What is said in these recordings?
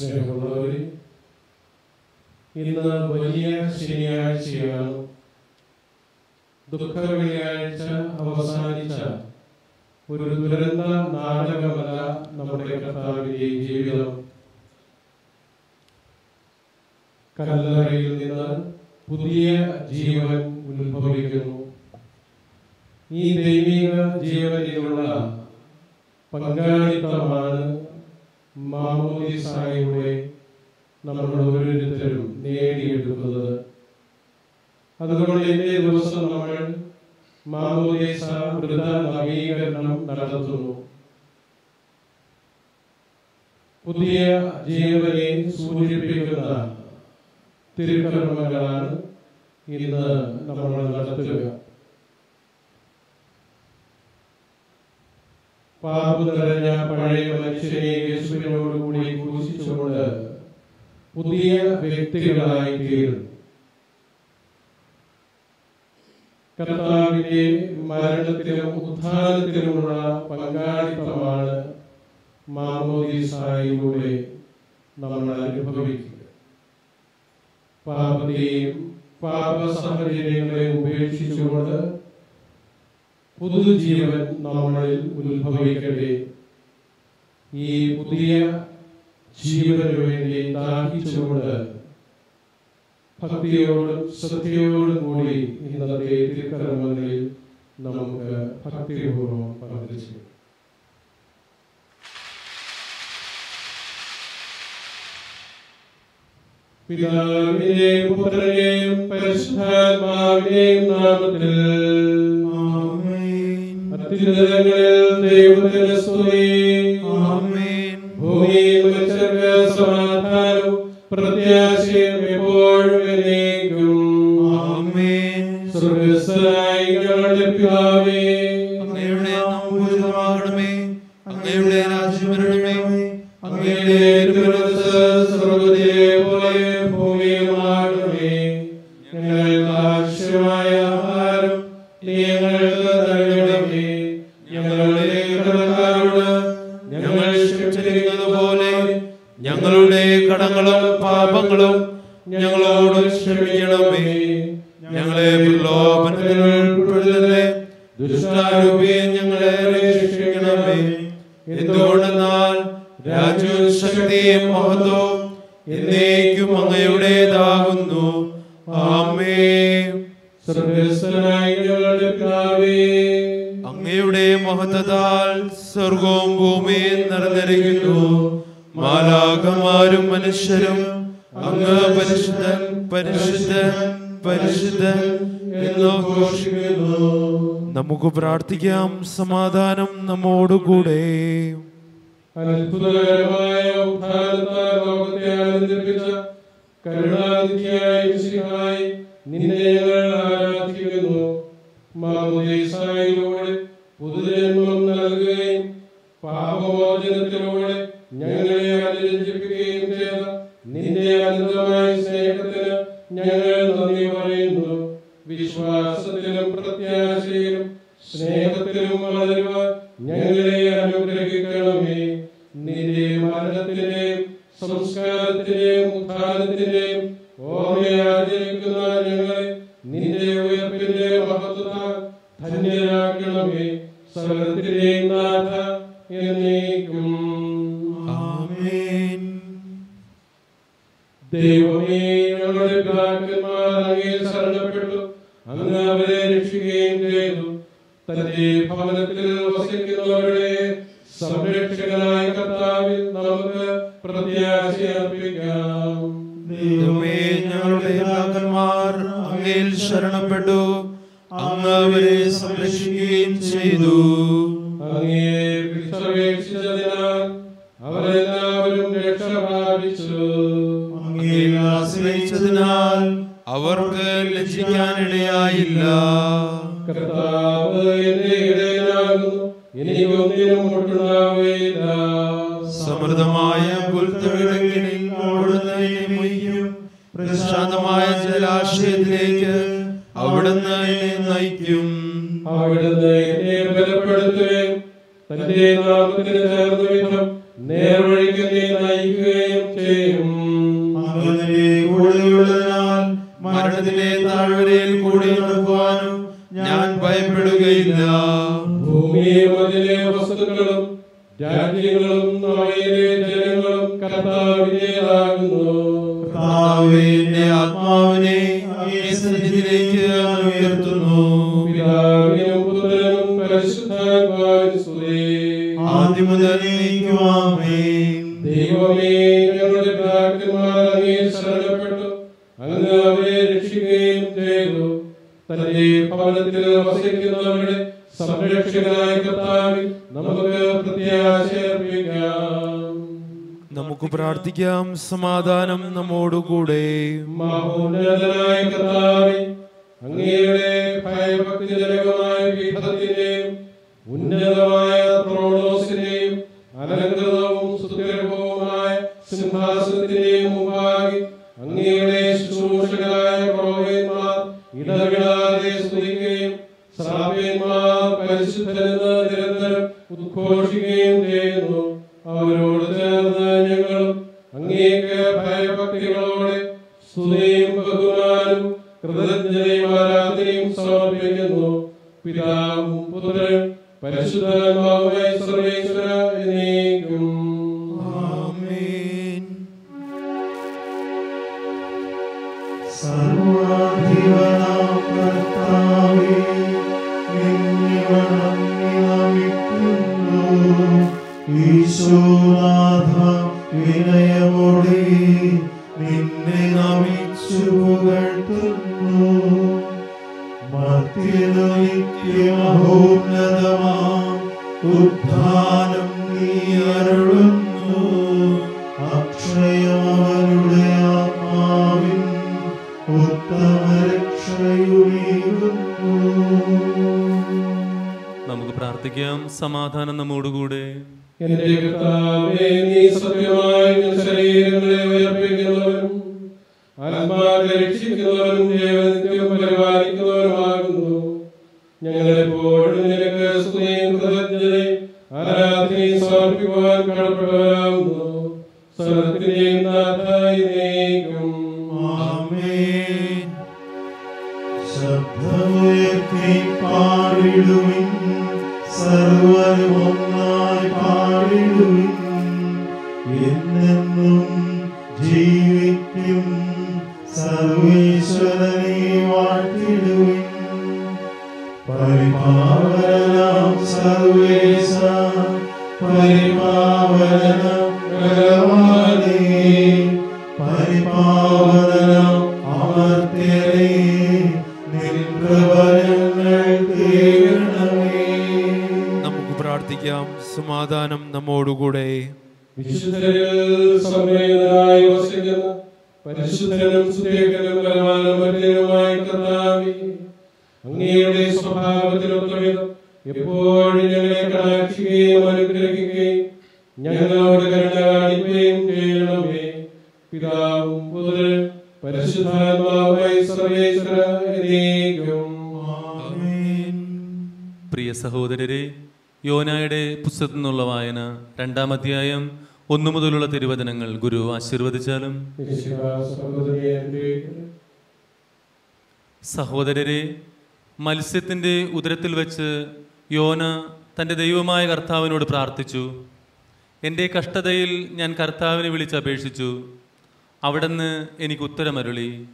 സ്നേഹമുള്ളവരെ ഇന്ന് വലിയ ശനിയാഴ്ചയാണ്. ദുഃഖ വെള്ളിയാഴ്ച അവസാനിച്ച ഒരു ദുരന്ത നാടകമല്ല നമ്മുടെ കർത്താവിന്റെ ജീവിതം. കല്ലറയിൽ നിന്ന് പുതിയ ജീവൻ ഉത്ഭവിക്കുന്നു. ഈ ദൈവിക ജീവനിലുള്ള പങ്കാളിത്തമാണ് മാമോദിസായുടെ നമ്മൾ ഓരോരുത്തരും നേടിയെടുക്കുന്നത്. അതുകൊണ്ട് ഇന്നേ ദിവസം നമ്മൾ മാമോദിസ വൃത നവീകരണം നടത്തുന്നു. പുതിയ ജീവനെ സൂചിപ്പിക്കുന്ന തിരുക്കർമ്മങ്ങളാണ് ഇന്ന് നമ്മൾ നടത്തുക. പാപു നിറഞ്ഞ പഴയ മനുഷ്യനെ യേശുവിനോടുകൂടി ക്രൂശിച്ചുകൊണ്ട് പുതിയ വ്യക്തികളായി തീരുന്നു കർത്താവിന്റെ മരണത്തിലും ഉത്ഥാനത്തിലുമുള്ള പങ്കാളിത്തമാണ് മാമോദീസായിലൂടെ നമ്മൾ അനുഭവിക്കുക. പാപത്തെയും പാപ സാഹചര്യങ്ങളെ ഉപേക്ഷിച്ചുകൊണ്ട് പുതുജീവൻ നമ്മളിൽ ഉത്ഭവിക്കട്ടെ. ഈ പുതിയ ജീവനു വേണ്ടി ദാഹിച്ചുകൊണ്ട് ഭക്തിയോടും ശ്രദ്ധയോടും കൂടി ഇന്നത്തെ തിരുക്കർമ്മങ്ങളിൽ നമുക്ക് ഭക്തിപൂർവം പങ്കെടുച്ചു പിതാവിനെയും പുത്രനെയും പരിശുദ്ധാത്മാവിന്റെയും നാമത്തിൽ അത്യുന്നതങ്ങളിൽ ദൈവത്തിന്റെ സ്തുതി. ഭൂമിയിൽ മനുഷ്യർക്ക് സമാധാനവും പ്രത്യാശയും എപ്പോഴും എന്നേക്കും. സ്വർഗസ്ഥനായ ഞങ്ങളുടെ പിതാവേ പ്രാർത്ഥിക്കാം സമാധാനം നമ്മോടുകൂടെ. ലോകത്തെ നിന്നെ ആരാധിക്കുന്നു. പുതുജന്മം നൽകുകയും പാപമോചനത്തിലൂടെ ഞങ്ങളെ അനുരഞ്ജിപ്പിക്കുകയും സ്നേഹത്തിലും ആദ്യം മുതൽ നീക്കുവാമേൻ ദൈവമേ ഞങ്ങളുടെ പിതാക്കന്മാർ അങ്ങേ ശരണപ്പെട്ടു. അങ്ങ് അവരെ രക്ഷിക്കുകയും ചെയ്തു. തന്റെ ഭവനത്തിൽ വസിക്കുന്നവരുടെ സംരക്ഷകനായ കർത്താവിൽ നമുക്ക് പ്രത്യാശയർപ്പിക്കാം നമുക്ക് പ്രാർത്ഥിക്കാം സമാധാനം നമ്മോടുകൂടെ. മഹോന്നതനായ കർത്താവേ അങ്ങയുടെ ഭയഭക്തിജനകമായ പീഠത്തിന്റെയും ഉന്നതമായ അലങ്കൃതവും സുദീർഘവുമായ സിംഹാസനത്തിന്റെ മുമ്പാകെ. അങ്ങയുടെ ശുശ്രൂഷകരായ പ്രവചന്മാർ ഇടവിടാതെ സ്തുതിക്കുകയും ശ്രാപ്യന്മാർ പരിശുദ്ധരെന്ന് നിരന്തരം ഉദ്ഘോഷിക്കുകയും ചെയ്യുന്നു. അവരോട് ചേർന്ന് ഞങ്ങളും അങ്ങേക്ക് ഭയഭക്തികളോടെ സ്തുതിയും ബഹുമാനും കൃതജ്ഞതയും ആരാധനയും സമർപ്പിക്കുന്നു. പിതാവും പുത്രൻ പരിശുദ്ധ സർവേശ്വര ഈശോനാഥ വിനയമോടെ നിന്നെ നമിച്ചു പുകഴ്ത്തുന്നു. മർത്യനു നിത്യമഹോന്നതമാം ഉദ്ധാനം അരുളുന്നു. അക്ഷയമവരുടെ ആത്മാവിൻ ഉത്തമരക്ഷയുമേകുന്നു നമുക്ക് പ്രാർത്ഥിക്കാം. സമാധാനം നമ്മോടുകൂടെ. എന്റെ കർത്താവേ നീ സത്യമായി ശരീരങ്ങളെ ഉയർപ്പിക്കുന്നവനും ആത്മാക്കളെ രക്ഷിക്കുന്നവനും ദൈവനിത്യം പരിപാലിക്കുന്നവനുമാകുന്നു ഞങ്ങളെപ്പോഴും നിനക്ക് സ്തുതിയും കൃതജ്ഞതയും ആരാധനയും സമർപ്പിക്കുവാൻ കടപ്പെട്ടവരാകുന്നു. സ്വർഗത്തിന്റെയും നാഥായി നീക്കും. ശബ്ദമുയർത്തി പാടിടുവിൻ. സർവരും ഒന്നായി പാടിടുവിൻ സമാധാനം നമ്മോടുകൂടെ. പരിശുദ്ധനും രണ്ടാം അധ്യായം ഒന്നു മുതലുള്ള തിരുവചനങ്ങൾ ഗുരു ആശീർവദിച്ചാലും. സഹോദരരെ മത്സ്യത്തിന്റെ ഉദരത്തിൽ വെച്ച് യോന തന്റെ ദൈവമായ കർത്താവിനോട് പ്രാർത്ഥിച്ചു. എന്റെ കഷ്ടതയിൽ ഞാൻ കർത്താവിനെ വിളിച്ചപേക്ഷിച്ചു അവിടുന്ന് എനിക്ക് ഉത്തരമരുളി.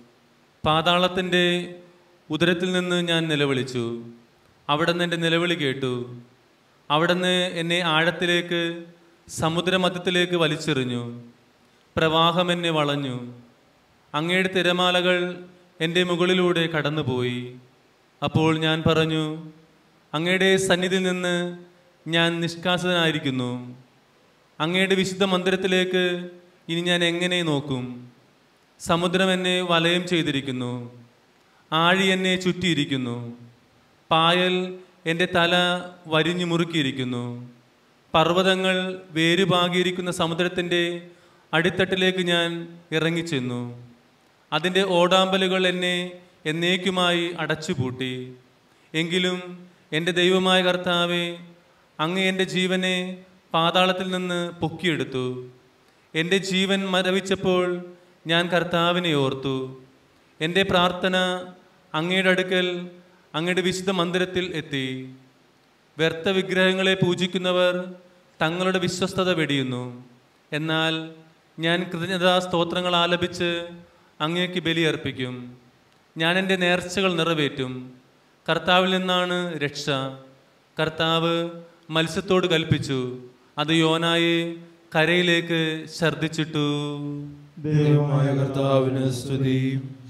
പാതാളത്തിന്റെ ഉദരത്തിൽ നിന്ന് ഞാൻ നിലവിളിച്ചു. അവിടുന്ന് എന്റെ നിലവിളി കേട്ടു. അവിടുന്ന് എന്നെ ആഴത്തിലേക്ക് സമുദ്രമധ്യത്തിലേക്ക് വലിച്ചെറിഞ്ഞു. പ്രവാഹം എന്നെ വളഞ്ഞു. അങ്ങയുടെ തിരമാലകൾ എന്റെ മുകളിലൂടെ കടന്നുപോയി. അപ്പോൾ ഞാൻ പറഞ്ഞു അങ്ങയുടെ സന്നിധിയിൽ നിന്ന് ഞാൻ നിഷ്കാസിതനായിരിക്കുന്നു. അങ്ങയുടെ വിശുദ്ധ മന്ദിരത്തിലേക്ക് ഇനി ഞാൻ എങ്ങനെ നോക്കും? സമുദ്രം എന്നെ വലയം ചെയ്തിരിക്കുന്നു. ആഴി എന്നെ ചുറ്റിയിരിക്കുന്നു. പായൽ എന്റെ തല വരിഞ്ഞു മുറുക്കിയിരിക്കുന്നു. പർവതങ്ങൾ വേരുപാകിയിരിക്കുന്ന സമുദ്രത്തിന്റെ അടിത്തട്ടിലേക്ക് ഞാൻ ഇറങ്ങിച്ചെന്നു. അതിന്റെ ഓടാമ്പലുകൾ എന്നെ എന്നേക്കുമായി അടച്ചുപൂട്ടി. എങ്കിലും എന്റെ ദൈവമായ കർത്താവെ അങ്ങ് എന്റെ ജീവനെ പാതാളത്തിൽ നിന്ന് പൊക്കിയെടുത്തു. എന്റെ ജീവൻ മരവിച്ചപ്പോൾ ഞാൻ കർത്താവിനെ ഓർത്തു. എന്റെ പ്രാർത്ഥന അങ്ങയുടെ അടുക്കൽ അങ്ങയുടെ വിശുദ്ധ മന്ദിരത്തിൽ എത്തി. വ്യർത്ഥ വിഗ്രഹങ്ങളെ പൂജിക്കുന്നവർ തങ്ങളുടെ വിശ്വസ്തത വെടിയുന്നു. എന്നാൽ ഞാൻ കൃതജ്ഞതാ സ്തോത്രങ്ങൾ ആലപിച്ച് അങ്ങേക്ക് ബലിയർപ്പിക്കും ഞാൻ എന്റെ നേർച്ചകൾ നിറവേറ്റും. കർത്താവിൽ നിന്നാണ് രക്ഷ. കർത്താവ് മത്സ്യത്തോട് കൽപ്പിച്ചു. അത് യോനായെ കരയിലേക്ക് ഛർദ്ദിച്ചിട്ടു. ദൈവമായ കർത്താവിന് സ്തുതി.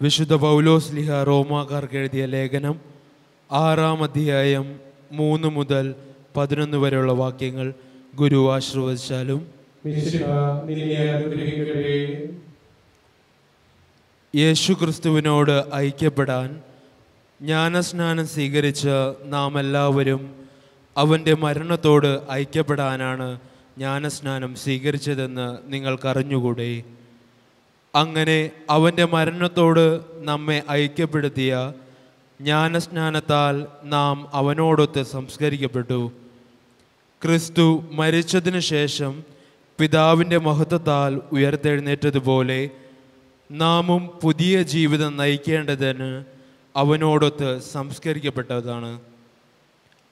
വിശുദ്ധ പൗലോസ് ലിഹ റോമാക്കാർക്ക് എഴുതിയ ലേഖനം ആറാം അധ്യായം മൂന്ന് മുതൽ പതിനൊന്ന് വരെയുള്ള വാക്യങ്ങൾ ഗുരു ആശീർവദിച്ചാലും. യേശു ക്രിസ്തുവിനോട് ഐക്യപ്പെടാൻ ജ്ഞാനസ്നാനം സ്വീകരിച്ച നാം എല്ലാവരും അവന്റെ മരണത്തോട് ഐക്യപ്പെടാനാണ് ജ്ഞാനസ്നാനം സ്വീകരിച്ചതെന്ന് നിങ്ങൾക്കറിഞ്ഞുകൂടെ? അങ്ങനെ അവന്റെ മരണത്തോട് നമ്മെ ഐക്യപ്പെടുത്തിയ ജ്ഞാനസ്നാനത്താൽ നാം അവനോടൊത്ത് സംസ്കരിക്കപ്പെട്ടു. ക്രിസ്തു മരിച്ചതിനു ശേഷം പിതാവിന്റെ മഹത്വത്താൽ ഉയർത്തെഴുന്നേറ്റതുപോലെ നാമും പുതിയ ജീവിതം നയിക്കേണ്ടതിന് അവനോടൊത്ത് സംസ്കരിക്കപ്പെട്ടതാണ്.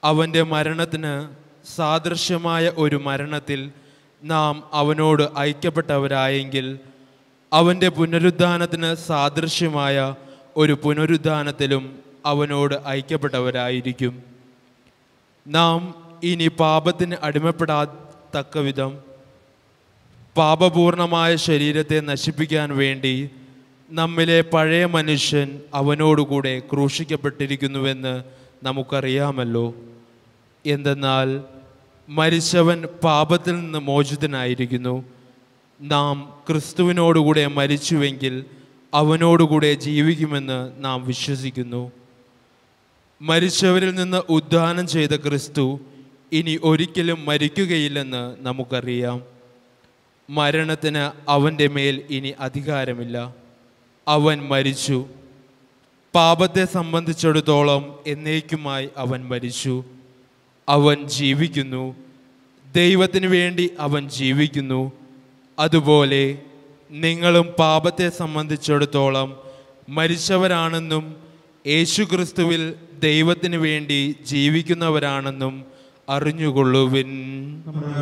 അവന്റെ മരണത്തിന് സാദൃശ്യമായ ഒരു മരണത്തിൽ നാം അവനോട് ഐക്യപ്പെട്ടവരായെങ്കിൽ അവന്റെ പുനരുദ്ധാനത്തിന് സാദൃശ്യമായ ഒരു പുനരുദ്ധാനത്തിലും അവനോട് ഐക്യപ്പെട്ടവരായിരിക്കും. നാം ഇനി പാപത്തിന് അടിമപ്പെടാത്തക്ക വിധം പാപപൂർണമായ ശരീരത്തെ നശിപ്പിക്കാൻ വേണ്ടി നമ്മിലെ പഴയ മനുഷ്യൻ അവനോടുകൂടെ ക്രൂശിക്കപ്പെട്ടിരിക്കുന്നുവെന്ന് നമുക്കറിയാമല്ലോ. എന്തെന്നാൽ മരിച്ചവൻ പാപത്തിൽ നിന്ന് മോചിതനായിരിക്കുന്നു. നാം ക്രിസ്തുവിനോടുകൂടെ മരിച്ചുവെങ്കിൽ അവനോടുകൂടെ ജീവിക്കുമെന്ന് നാം വിശ്വസിക്കുന്നു. മരിച്ചവരിൽ നിന്ന് ഉദ്ധാനം ചെയ്ത ക്രിസ്തു ഇനി ഒരിക്കലും മരിക്കുകയില്ലെന്ന് നമുക്കറിയാം. മരണത്തിന് അവന്റെ മേൽ ഇനി അധികാരമില്ല. അവൻ മരിച്ചു. പാപത്തെ സംബന്ധിച്ചിടത്തോളം എന്നേക്കുമായി അവൻ മരിച്ചു. അവൻ ജീവിക്കുന്നു. ദൈവത്തിന് വേണ്ടി അവൻ ജീവിക്കുന്നു. അതുപോലെ നിങ്ങളും പാപത്തെ സംബന്ധിച്ചിടത്തോളം മരിച്ചവരാണെന്നും യേശുക്രിസ്തുവിൽ ദൈവത്തിന് വേണ്ടി ജീവിക്കുന്നവരാണെന്നും അറിഞ്ഞുകൊള്ളുവിൻ. നമ്മുടെ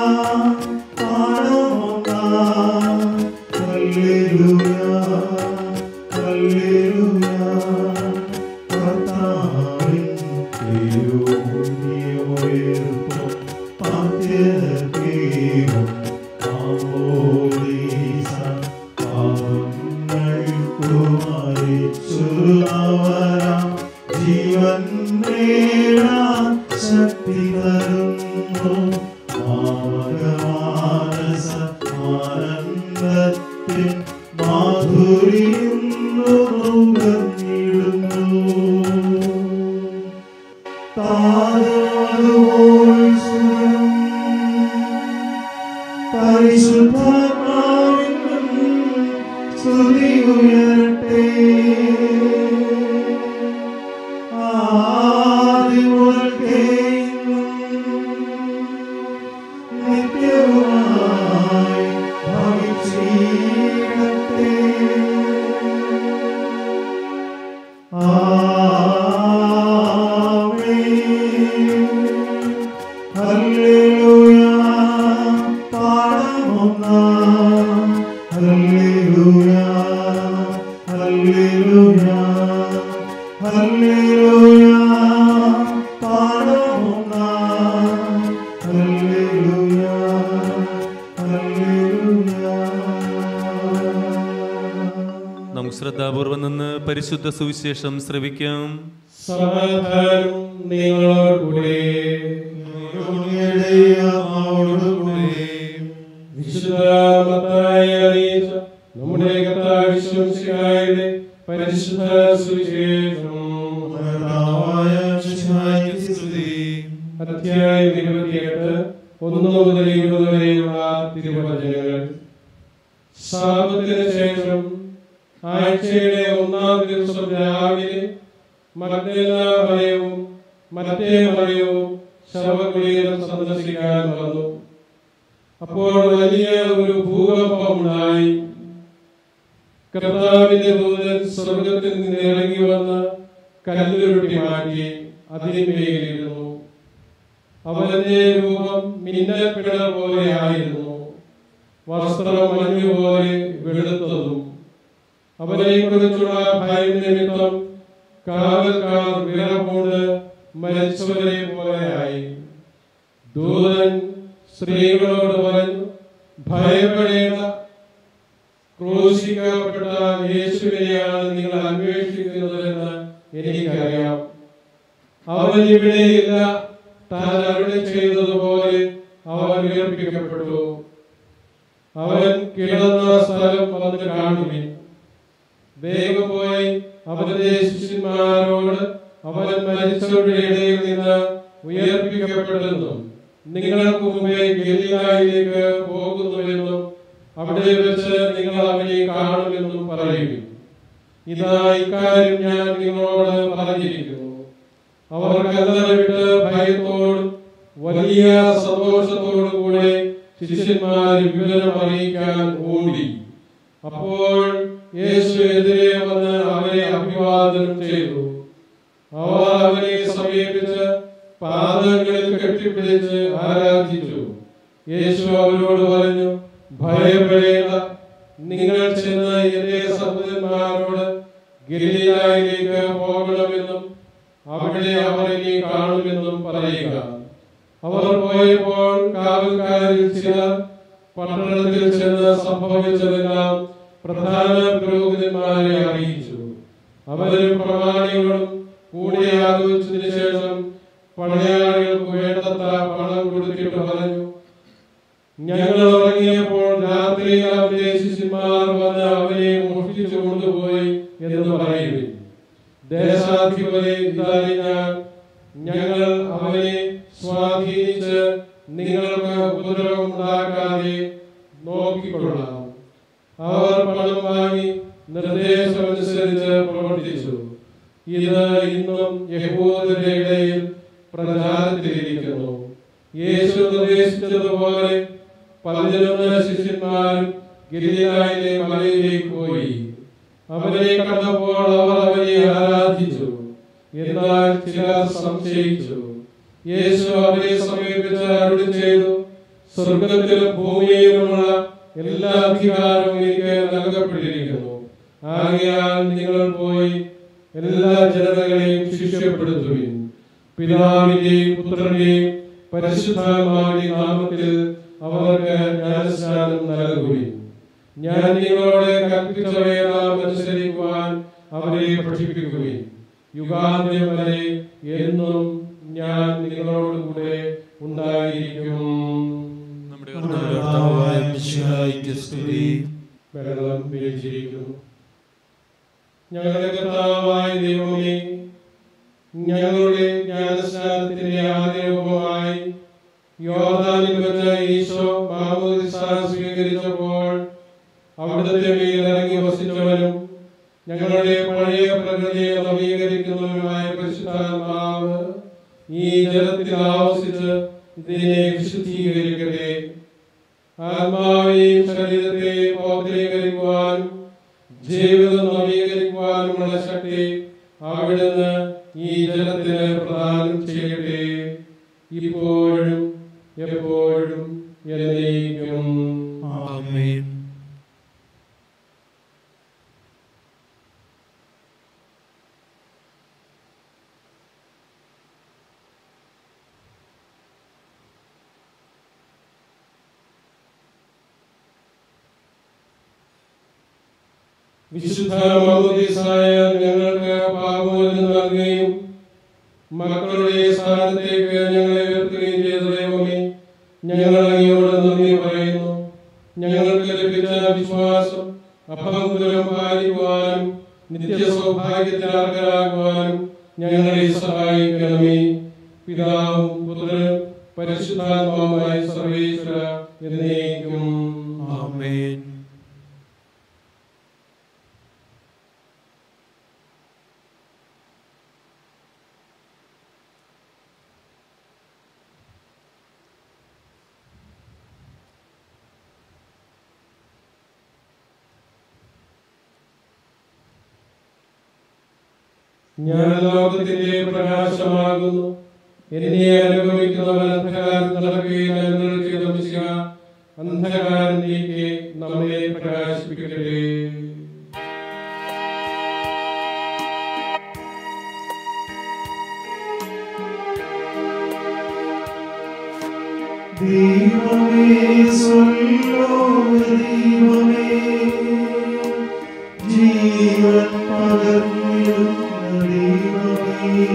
ശ്രദ്ധാപൂർവം നിന്ന് പരിശുദ്ധ സുവിശേഷം ശ്രവിക്കാം. സമാധാനം നിങ്ങളോടുകൂടെ നിങ്ങൾക്ക് മുമ്പേ ഗലീലായിലേക്ക് പോകുന്നുവെന്നും അവിടെ വെച്ച് നിങ്ങൾ അവനെ കാണുമെന്നും പറയുന്നു ഇതാ ഇക്കാര്യം ഞാൻ നിങ്ങളോട് പറഞ്ഞിരിക്കുന്നു. അവർ കല്ലറ വിട്ട് ഭയത്തോടും വലിയ സന്തോഷത്തോടു കൂടെ ശിഷ്യന്മാർ വിവരം അറിയിക്കാൻ ഓടി. അപ്പോൾ യേശു എതിരെ വന്ന് അവരെ അഭിവാദനം ചെയ്തു. അവർ അവനെ സമീപിച്ച് പാദങ്ങളിൽ കെട്ടിപ്പിടിച്ച് ആരാധിച്ചു. യേശു അവരോട് പറഞ്ഞു ഭയപ്പെടേണ്ട. നിങ്ങൾ ചെന്ന് എന്റെ സഹോദരന്മാരോട് ഗലീലായിലേക്ക് പോകണമെന്നും അവിടെ അവരെ കാണുമെന്നും പറയുക. അവർ പോയപ്പോൾ കാവൽക്കാരിൽ ചിലർ പട്ടണത്തിൽ ചെന്ന് സംഭവിച്ചതെല്ലാം പ്രധാന പുരോഹിതന്മാരെ അറിയിച്ചു. അവരും പ്രമാണികളും കൂടി ആലോചിച്ചതിനു ശേഷം പടയാളികൾക്ക് വേണ്ടത്ര പണം കൊടുത്തിട്ട് പറഞ്ഞു. ഞങ്ങൾ ഉറങ്ങിയപ്പോൾ രാത്രിയിൽ അവന്റെ ശിഷ്യന്മാർ വന്ന് അവരെ മോഷ്ടിച്ചു കൊണ്ടുപോയി എന്ന് പറയുവിൻ. ദേശാധിപതി ഇതറിഞ്ഞാൽ ഞങ്ങൾ അവരെ സ്വാധീനിച്ച് നിങ്ങൾക്ക് ഉപദ്രവം ഉണ്ടാക്കാതെ നോക്കിക്കൊള്ളാം. അവർ പണം വാങ്ങി നിർദ്ദേശമനുസരിച്ച് പ്രവർത്തിച്ചു. ഇത് ഇന്നും യഹൂദരുടെ ഇടയിൽ പ്രചാരത്തിലിരിക്കുന്നു. യേശു നിർദ്ദേശിച്ചതുപോലെ പതിനൊന്ന് ശിഷ്യന്മാർ ഗലീലായിലെ മലയിലേക്ക് പോയി. അവരെ കണ്ടപ്പോൾ അവർ അവനെ ആരാധിച്ചു. എന്നാൽ ചിലർ സംശയിച്ചു. യേശു അവരെ സമീപിച്ച് അരുളി ചെയ്തു സ്വർഗത്തിലും ഭൂമിയിലുമുള്ള എല്ലാ അധികാരവും എനിക്ക് നൽകപ്പെട്ടിരിക്കുന്നു. ആകയാൽ നിങ്ങൾ പോയി എല്ലാ ജനതകളെയും ശിഷ്യപ്പെടുത്തുവിൻ പിതാവിന്റെയും പുത്രന്റെയും പരിശുദ്ധാത്മാവിന്റെയും നാമത്തിൽ അവർക്ക് ജ്ഞാനസ്നാനം നൽകുകയും ഞാൻ നിങ്ങളോട് കൽപ്പിച്ചവയെല്ലാം അനുസരിക്കുവാൻ അവരെ പഠിപ്പിക്കുകയും യുഗാന്ത്യം വരെ എന്നും ഞാൻ നിങ്ങളോട് കൂടെ ഉണ്ടായിരിക്കും. ഞങ്ങളുടെ കർത്താവായ ദൈവമേ ഞങ്ങളുടെ ജ്ഞാനസ്നാനത്തിന്റെ ആദ്യരൂപമായി യോദാനിൽ വെച്ച് ഈശോ മാമോദിസ സ്വീകരിച്ചപ്പോൾ അവിടുത്തെ മേൽ ഇറങ്ങി വസിച്ചവനും ഞങ്ങളുടെ പഴയ പ്രകൃതിയെ നവീകരിക്കുന്നവനുമായ പരിശുദ്ധാത്മാവ് ഈ ജലത്തിൽ ആവസിച്ച് ഇതിനെ വിശുദ്ധീകരിക്കട്ടെ. ആത്മാവിനെയും ശരീരത്തെയും പൗത്രീകരിക്കുവാനും ജീവിതം നവീകരിക്കുവാനുമുള്ള ശക്തി അവിടുന്ന് ഈ ജലത്തിന് പ്രദാനം ചെയ്യട്ടെ. ഇപ്പോഴും എപ്പോഴും എന്നേക്കും. ആമേൻ ഞാൻ ലോകത്തിന്റെ പ്രകാശമാകുന്നു. എന്നെ അനുഭവിക്കുന്നവൻ അന്ധകാരം നടക്കുകയും അന്ധകാരം നീക്കി നമ്മെ പ്രകാശിപ്പിക്കട്ടെ ദൈവമേ സ്വല്ലോ ദൈവമേ ജീവൻ പകർന്നിടുന്ന ദൈവമേ.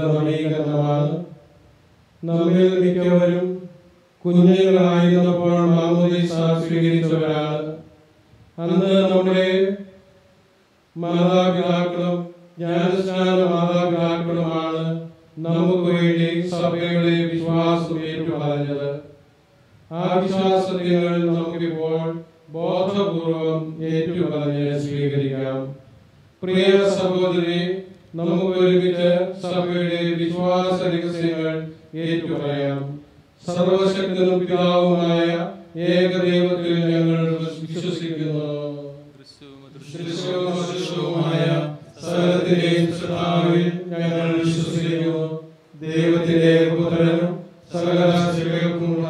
നവീകരണമാണ് നമ്മിൽ മിക്കവരും കുഞ്ഞുങ്ങളായിരുന്നപ്പോൾ മാമോദീസ സ്വീകരിച്ചവരാണ്. അന്ന് നമ്മുടെ മാതാപിതാക്കളും ജ്ഞാനസ്നാന മാതാപിതാക്കളുമാണ് നമുക്ക് വേണ്ടി സഭയുടെ വിശ്വാസം ഏറ്റുപറഞ്ഞത്. ആ വിശ്വാസങ്ങൾ നമുക്കിപ്പോൾ ബോധപൂർവം ഏറ്റുപറഞ്ഞ് സ്വീകരിക്കാം. പ്രിയ സഹോദരി നമുക്ക് ഒരുമിച്ച് സഭയുടെ വിശ്വാസ രഹസ്യങ്ങൾ ഏറ്റുപറയാം. സർവശക്തനും പിതാവുമായ ഏകദൈവത്തിൽ ഞങ്ങൾ വിശ്വസിക്കുന്നു. സകലത്തിന്റെയും സൃഷ്ടാവിൽ ഞങ്ങൾ വിശ്വസിക്കുന്നു. ദൈവത്തിന്റെ പുത്രനും സകല ശിലകൾക്കുമുള്ള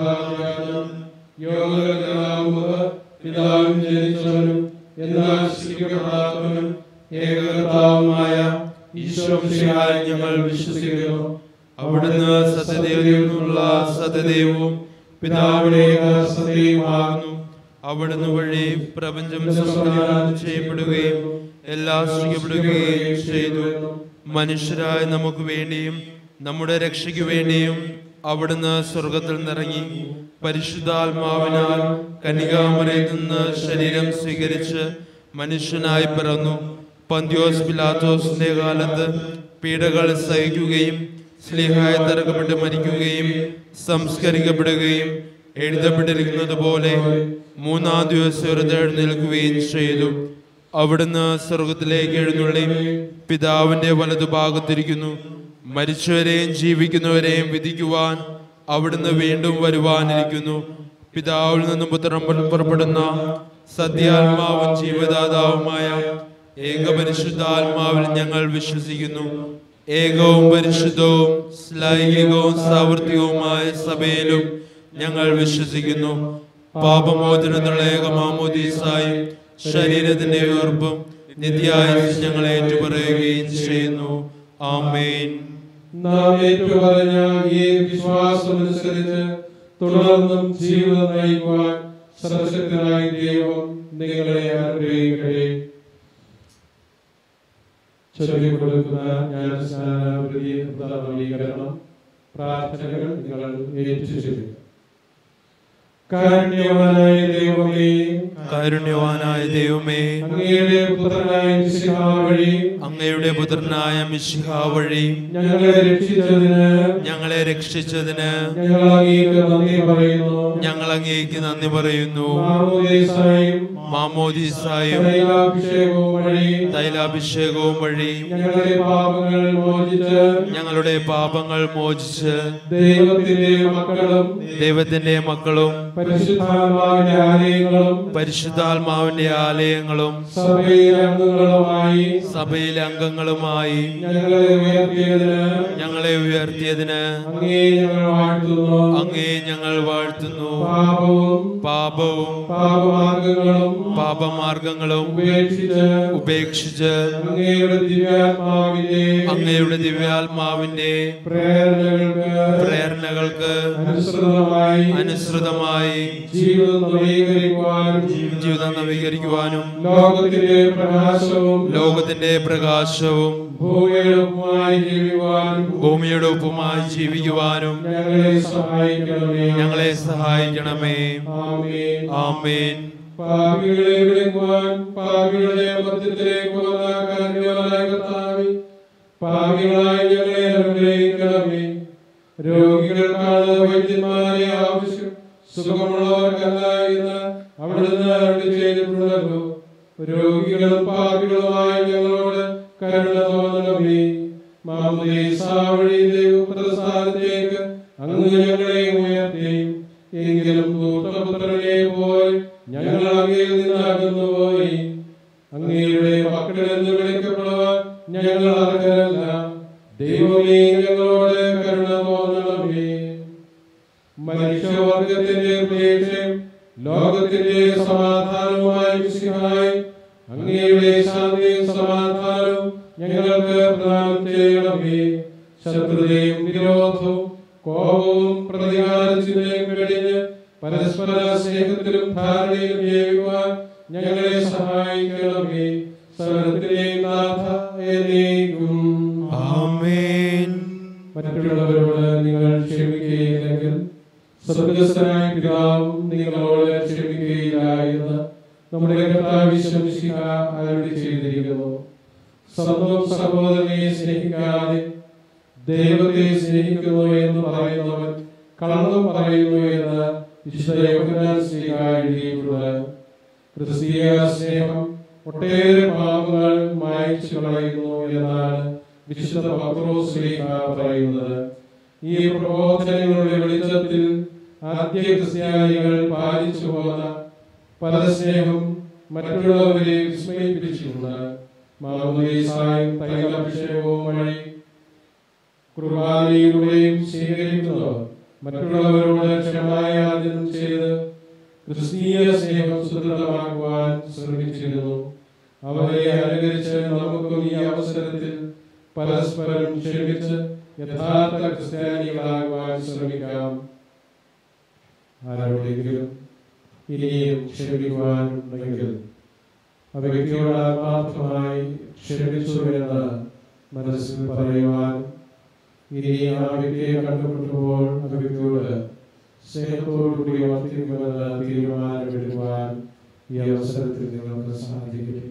യോഗങ്ങളാവുന്നത് പിതാവിൻ ജനിച്ചവനും എന്നാൽ സൃഷ്ടിക്കപ്പെടാത്തവനും ഏകകർത്താവുമായ ഈശ്വരശിയായി ഞങ്ങൾ വിശ്വസിക്കുന്നു. അവിടുന്ന് സത്യദേവതയിൽ നിന്നുള്ള സത്യദൈവവും പിതാവിന്റെ സത്യവുമാകുന്നു അവിടുന്ന് വഴി പ്രപഞ്ചം സംവിധാനം ചെയ്യപ്പെടുകയും എല്ലാം സൃഷ്ടിക്കപ്പെടുകയും ചെയ്തു. മനുഷ്യരായ നമുക്ക് വേണ്ടിയും നമ്മുടെ രക്ഷയ്ക്ക് വേണ്ടിയും അവിടുന്ന് സ്വർഗത്തിൽ നിറങ്ങി പരിശുദ്ധാത്മാവിനാൽ കനികാമറയിൽ നിന്ന് ശരീരം സ്വീകരിച്ച് മനുഷ്യനായി പിറന്നു. പന്ത്യോസ് പിലാത്തോസിന്റെ കാലത്ത് പീഡകൾ സഹിക്കുകയും സ്ലിഹായ തറക്കപ്പെട്ട് മരിക്കുകയും സംസ്കരിക്കപ്പെടുകയും എഴുതപ്പെട്ടിരിക്കുന്നത് പോലെ മൂന്നാം ദിവസം എഴുന്നേൽക്കുകയും ചെയ്തു. അവിടുന്ന് സ്വർഗത്തിലേക്ക് എഴുന്നള്ളി പിതാവിന്റെ വലതുഭാഗത്തിരിക്കുന്നു മരിച്ചവരെയും ജീവിക്കുന്നവരെയും വിധിക്കുവാൻ അവിടുന്ന് വീണ്ടും വരുവാനിരിക്കുന്നു. പിതാവിൽ നിന്നും പുത്രം പുറപ്പെടുന്ന സത്യാത്മാവും ജീവദാതാവുമായ ഏകപരിശുദ്ധാത്മാവിൽ ഞങ്ങൾ വിശ്വസിക്കുന്നു. ഏകവും പരിശുദ്ധവും ലൈംഗികവും സാവർത്തികവുമായ സഭയിലും ഞങ്ങൾ വിശ്വസിക്കുന്നു. പാപമോചനത്തിനുള്ള ഏക മാമോദീസായും ശരീരത്തിന്റെ ഉയർപ്പും നിത്യായ ഞങ്ങൾ ഏറ്റുപറയുകയും ചെയ്യുന്നു. ആമേൻ. നാം ഏറ്റുപറഞ്ഞ ഈ വിശ്വാസമനുസരിച്ച് തുടർന്നും ജീവിതം നയിക്കുവാൻ സർവശക്തനായ ദൈവം നിങ്ങളെ അനുഗ്രഹിക്കട്ടെ. ചൊല്ലിക്കൊടുക്കുന്ന പ്രാർത്ഥനകൾ നിങ്ങൾ ഏറ്റുചൊല്ലുക കാരുണ്യവാനായ ദൈവമേ. കാരുണ്യവാനായ ദൈവമേ. അങ്ങയുടെ പുത്രനായ മിശിഹ വഴി. അങ്ങയുടെ പുത്രനായ മിശിഹ വഴി. ഞങ്ങളെ രക്ഷിച്ചതിന് ഞങ്ങളെ രക്ഷിച്ചതിന് ഞങ്ങൾ അങ്ങേക്ക് നന്ദി പറയുന്നു. ഞങ്ങൾ അങ്ങേക്ക് നന്ദി പറയുന്നു. മാമോദീസായും മാമോദീസായും തൈലാഭിഷേകവും വഴി തൈലാഭിഷേകവും വഴി ഞങ്ങളുടെ പാപങ്ങൾ മോചിച്ച് ഞങ്ങളുടെ പാപങ്ങൾ മോചിച്ച് ദൈവത്തിന്റെ മക്കളും ദൈവത്തിന്റെ മക്കളും പരിശുദ്ധാത്മാവിന്റെ ആലയങ്ങളും പരിശുദ്ധാത്മാവിന്റെ ആലയങ്ങളും സഭയിലെ അംഗങ്ങളുമായി സഭയിലെ അംഗങ്ങളുമായി ഞങ്ങളെ ഉയർത്തിയതിന് ഞങ്ങളെ ഉയർത്തിയതിന് അങ്ങേ ഞങ്ങൾ വാഴ്ത്തുന്നു. അങ്ങേ ഞങ്ങൾ വാഴ്ത്തുന്നു. പാപവും പാപവും പാപമാർഗങ്ങളും പാപമാർഗങ്ങളും ഉപേക്ഷിച്ച് ഉപേക്ഷിച്ച് അങ്ങയുടെ ദിവ്യാത്മാവിന്റെ അങ്ങയുടെ ദിവ്യാത്മാവിന്റെ പ്രേരണകൾക്ക് പ്രേരണകൾക്ക് അനുസൃതമായി അനുസൃതമായി ജീവിതം നവീകരിക്കുവാനും ജീവിതം നവീകരിക്കുവാനും ലോകത്തിന്റെ പ്രകാശവും ലോകത്തിന്റെ പ്രകാശവും ഭൂമിയെളുപ്പമായി ജീവിക്കുവാനും ഭൂമിയുടെ ഉപ്പുമായി ജീവിക്കുവാനും ഞങ്ങളെ സഹായിക്കണമേ. ഞങ്ങളെ സഹായിക്കണമേ. ആമേൻ. ആമേൻ. പാപികളെ വിളിക്കുവാൻ പാപികളെ മധ്യത്തിലേക്ക് വന്ന കാരണവനായ കർത്താവേ പാപികളായ ഞങ്ങളെ അനുഗ്രഹിക്കണമേ. രോഗികൾക്കാണ് വൈദ്യന്മാരെ ആവശ്യം. സുഖമുള്ളവർക്കല്ല എന്ന് അവിടുന്ന് അരുളി ചെയ്തിട്ടുണ്ടല്ലോ. രോഗികളും പാപികളുമായ ഞങ്ങളോട് കരുണ തോന്നണമേ മാമുദീസാവഴി ദൈവപ്രസ്ഥാനത്തേക്ക് അങ്ങ് ഞങ്ങളെ ഉയർത്തി. എങ്കിലും ദൂതപുത്രനെ പോയി ഞങ്ങൾ അങ്ങയിൽ നിന്നകന്നു പോയി. അങ്ങയുടെ മക്കളെന്ന് വിളിക്കപ്പെടുവാൻ ഞങ്ങൾ അർഹരല്ല. ദൈവമേ ഞങ്ങളോട് കരുണ തോന്നണമേ മനുഷ്യവർഗത്തിന്റെ പ്രതീക്ഷയും ലോകത്തിന്റെ സമാധാനവുമായി മിശിഹായി അങ്ങയുടെ ശാന്തിയും സമാധാനവും ഞങ്ങൾക്ക് പ്രദാനം ചെയ്യണമേ. ശത്രുതയും വിരോധവും കോപവും പ്രതികാരത്തിനെയും വെടിഞ്ഞ് പരസ്പര സ്നേഹത്തിലും ധാരണയിലും ജീവിക്കുവാൻ ഞങ്ങളെ സഹായിക്കണമേ. സകലത്തിനെയും നാഥ എന്നേക്കും. ആമേൻ. മറ്റുള്ളവരോട് നിങ്ങൾ ക്ഷമിക്കുകയില്ലെങ്കിൽ സ്വർഗസ്ഥനായ പിതാവും നിങ്ങളോട് ക്ഷമിക്കുകയില്ല എന്ന് നമ്മുടെ കർത്താവിശ്വസിക്ക അരുളി ചെയ്തിരിക്കുന്നു. സ്വന്തം സഹോദരനെ സ്നേഹിക്കാതെ ദൈവത്തെ സ്നേഹിക്കുന്നു എന്ന് പറയുന്നവൻ കള്ളം പറയുന്നു എന്ന് വിശുദ്ധ എഴുതിയിട്ടുണ്ട്. ക്രിസ്തീയ സ്നേഹം ഒട്ടേറെ പാപങ്ങൾ മായച്ചു കളയുന്നു എന്നാണ് വിശുദ്ധ പത്രോസ് പറയുന്നത്. ഈ പ്രബോധനങ്ങളുടെ വെളിച്ചത്തിൽ ആദ്യ ക്രിസ്ത്യാനികൾ പാലിച്ചു പോന്ന പരസ്നേഹം മറ്റുള്ളവരെ വിസ്മയിപ്പിച്ചിട്ടുണ്ട്. മാമോദീസായും തൈലാഭിഷേകവും വഴി കുർബാനയിലൂടെയും സ്വീകരിക്കുന്നവർ മറ്റുള്ളവരോട് ക്ഷമായാചനം ചെയ്ത് ക്രിസ്തീയ സ്നേഹം സുദൃഢമാക്കുവാൻ ശ്രമിച്ചിരുന്നു. അവരെ അനുകരിച്ച് നമുക്കും ഈ അവസരത്തിൽ പരസ്പരം ക്ഷമിച്ച് യഥാർത്ഥ ക്രിസ്ത്യാനികളാകുവാൻ ശ്രമിക്കാം. ആരോടെങ്കിലും ഇനിയും ക്ഷമിക്കുവാനുണ്ടെങ്കിൽ ആ വ്യക്തിയോട് ആത്മാർത്ഥമായി ക്ഷമിച്ചു എന്ന് മനസ്സിൽ പറയുവാൻ ഇനി ആ വ്യക്തിയെ കണ്ടുമുട്ടുമ്പോൾ ആ വ്യക്തിയോട് സ്നേഹത്തോടുകൂടി വർദ്ധിക്കുമെന്ന് തീരുമാനമെടുക്കുവാൻ ഈ അവസരത്തിൽ നിങ്ങൾക്ക് സാധിക്കട്ടെ.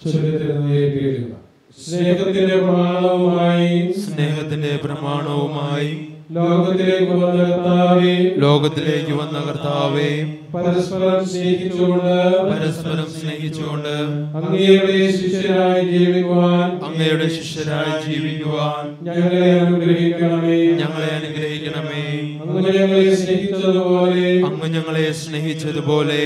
ചൊല്ലിത്തരുന്നതേ കേൾക്കുക സ്നേഹത്തിന്റെ പ്രമാണവുമായി സ്നേഹത്തിന്റെ പ്രമാണവുമായി ലോകത്തിലേക്ക് വന്ന കർത്താവേ ലോകത്തിലേക്ക് വന്ന കർത്താവേ പരസ്പരം സ്നേഹിച്ചുകൊണ്ട് പരസ്പരം സ്നേഹിച്ചുകൊണ്ട് അങ്ങയുടെ ശിഷ്യരായി ജീവിക്കുവാൻ അങ്ങയുടെ ശിഷ്യരായി ജീവിക്കുവാൻ ഞങ്ങളെ അനുഗ്രഹിക്കണമേ. ഞങ്ങളെ അനുഗ്രഹിക്കണമേ. അങ്ങ് ഞങ്ങളെ സ്നേഹിച്ചതുപോലെ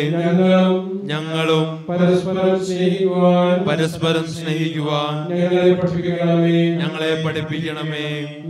ഞങ്ങളും പരസ്പരം സ്നേഹിക്കുവാൻ പരസ്പരം സ്നേഹിക്കുവാൻ ഞങ്ങളെ പഠിപ്പിക്കണമേ. ഞങ്ങളെ പഠിപ്പിക്കണമേ.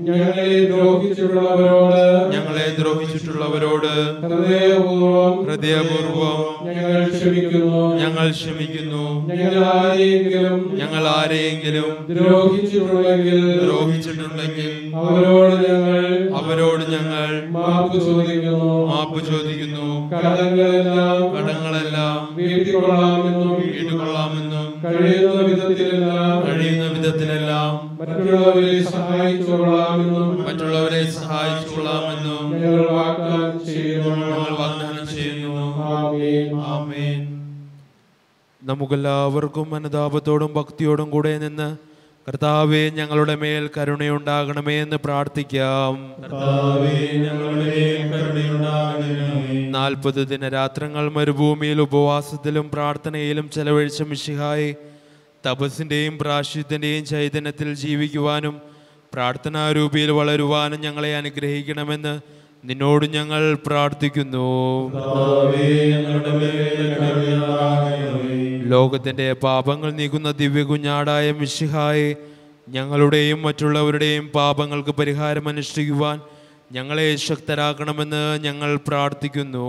ഞങ്ങളെ ദ്രോഹിച്ചിട്ടുള്ളവരോട് ഞങ്ങളെ ദ്രോഹിച്ചിട്ടുള്ളവരോട് ഹൃദയപൂർവം ഹൃദയപൂർവം ഞങ്ങൾ ക്ഷമിക്കുന്നു. ഞങ്ങൾ ക്ഷമിക്കുന്നു. ഞങ്ങൾ ആരെയെങ്കിലും ഞങ്ങൾ ആരെയെങ്കിലും ദ്രോഹിച്ചിട്ടുണ്ടെങ്കിൽ ദ്രോഹിച്ചിട്ടുണ്ടെങ്കിൽ അവരോട് ഞങ്ങൾ അവരോട് ഞങ്ങൾ മാപ്പ് ചോദിക്കുന്നു. മാപ്പ് ചോദിക്കുന്നു. കടങ്ങളെല്ലാം കടങ്ങളെല്ലാം വീട്ടിക്കൊള്ളാമെന്നും വീട്ടുകൊള്ളാമെന്നും കഴിയുന്ന വിധത്തിലെല്ലാം കഴിയുന്ന വിധത്തിലെല്ലാം മറ്റുള്ളവരെ സഹായിച്ചുകൊള്ളാമെന്നും മറ്റുള്ളവരെ സഹായിച്ചുകൊള്ളാമെന്നും ഞങ്ങൾ വാഗ്ദാനം ചെയ്യുന്നു. ഞങ്ങൾ വാഗ്ദാനം ചെയ്യുന്നു. ആമേൻ. ആമേൻ. നമുക്കെല്ലാവർക്കും അനുതാപത്തോടും ഭക്തിയോടും കൂടെ നിന്ന് കർത്താവെ ഞങ്ങളുടെ മേൽ കരുണയുണ്ടാകണമേ എന്ന് പ്രാർത്ഥിക്കാം. നാൽപ്പത് ദിനരാത്രങ്ങൾ മരുഭൂമിയിൽ ഉപവാസത്തിലും പ്രാർത്ഥനയിലും ചെലവഴിച്ച മിഷിഹായി തപസ്സിന്റെയും പ്രാശ്യത്തിന്റെയും ചൈതന്യത്തിൽ ജീവിക്കുവാനും പ്രാർത്ഥനാരൂപിയിൽ വളരുവാനും ഞങ്ങളെ അനുഗ്രഹിക്കണമെന്ന് നിന്നോട് ഞങ്ങൾ പ്രാർത്ഥിക്കുന്നു. ലോകത്തിന്റെ പാപങ്ങൾ നീക്കുന്ന ദിവ്യ കുഞ്ഞാടായ മിഷിഹായെ ഞങ്ങളുടെയും മറ്റുള്ളവരുടെയും പാപങ്ങൾക്ക് പരിഹാരം അനുഷ്ഠിക്കുവാൻ ഞങ്ങളെ ശക്തരാക്കണമെന്ന് ഞങ്ങൾ പ്രാർത്ഥിക്കുന്നു.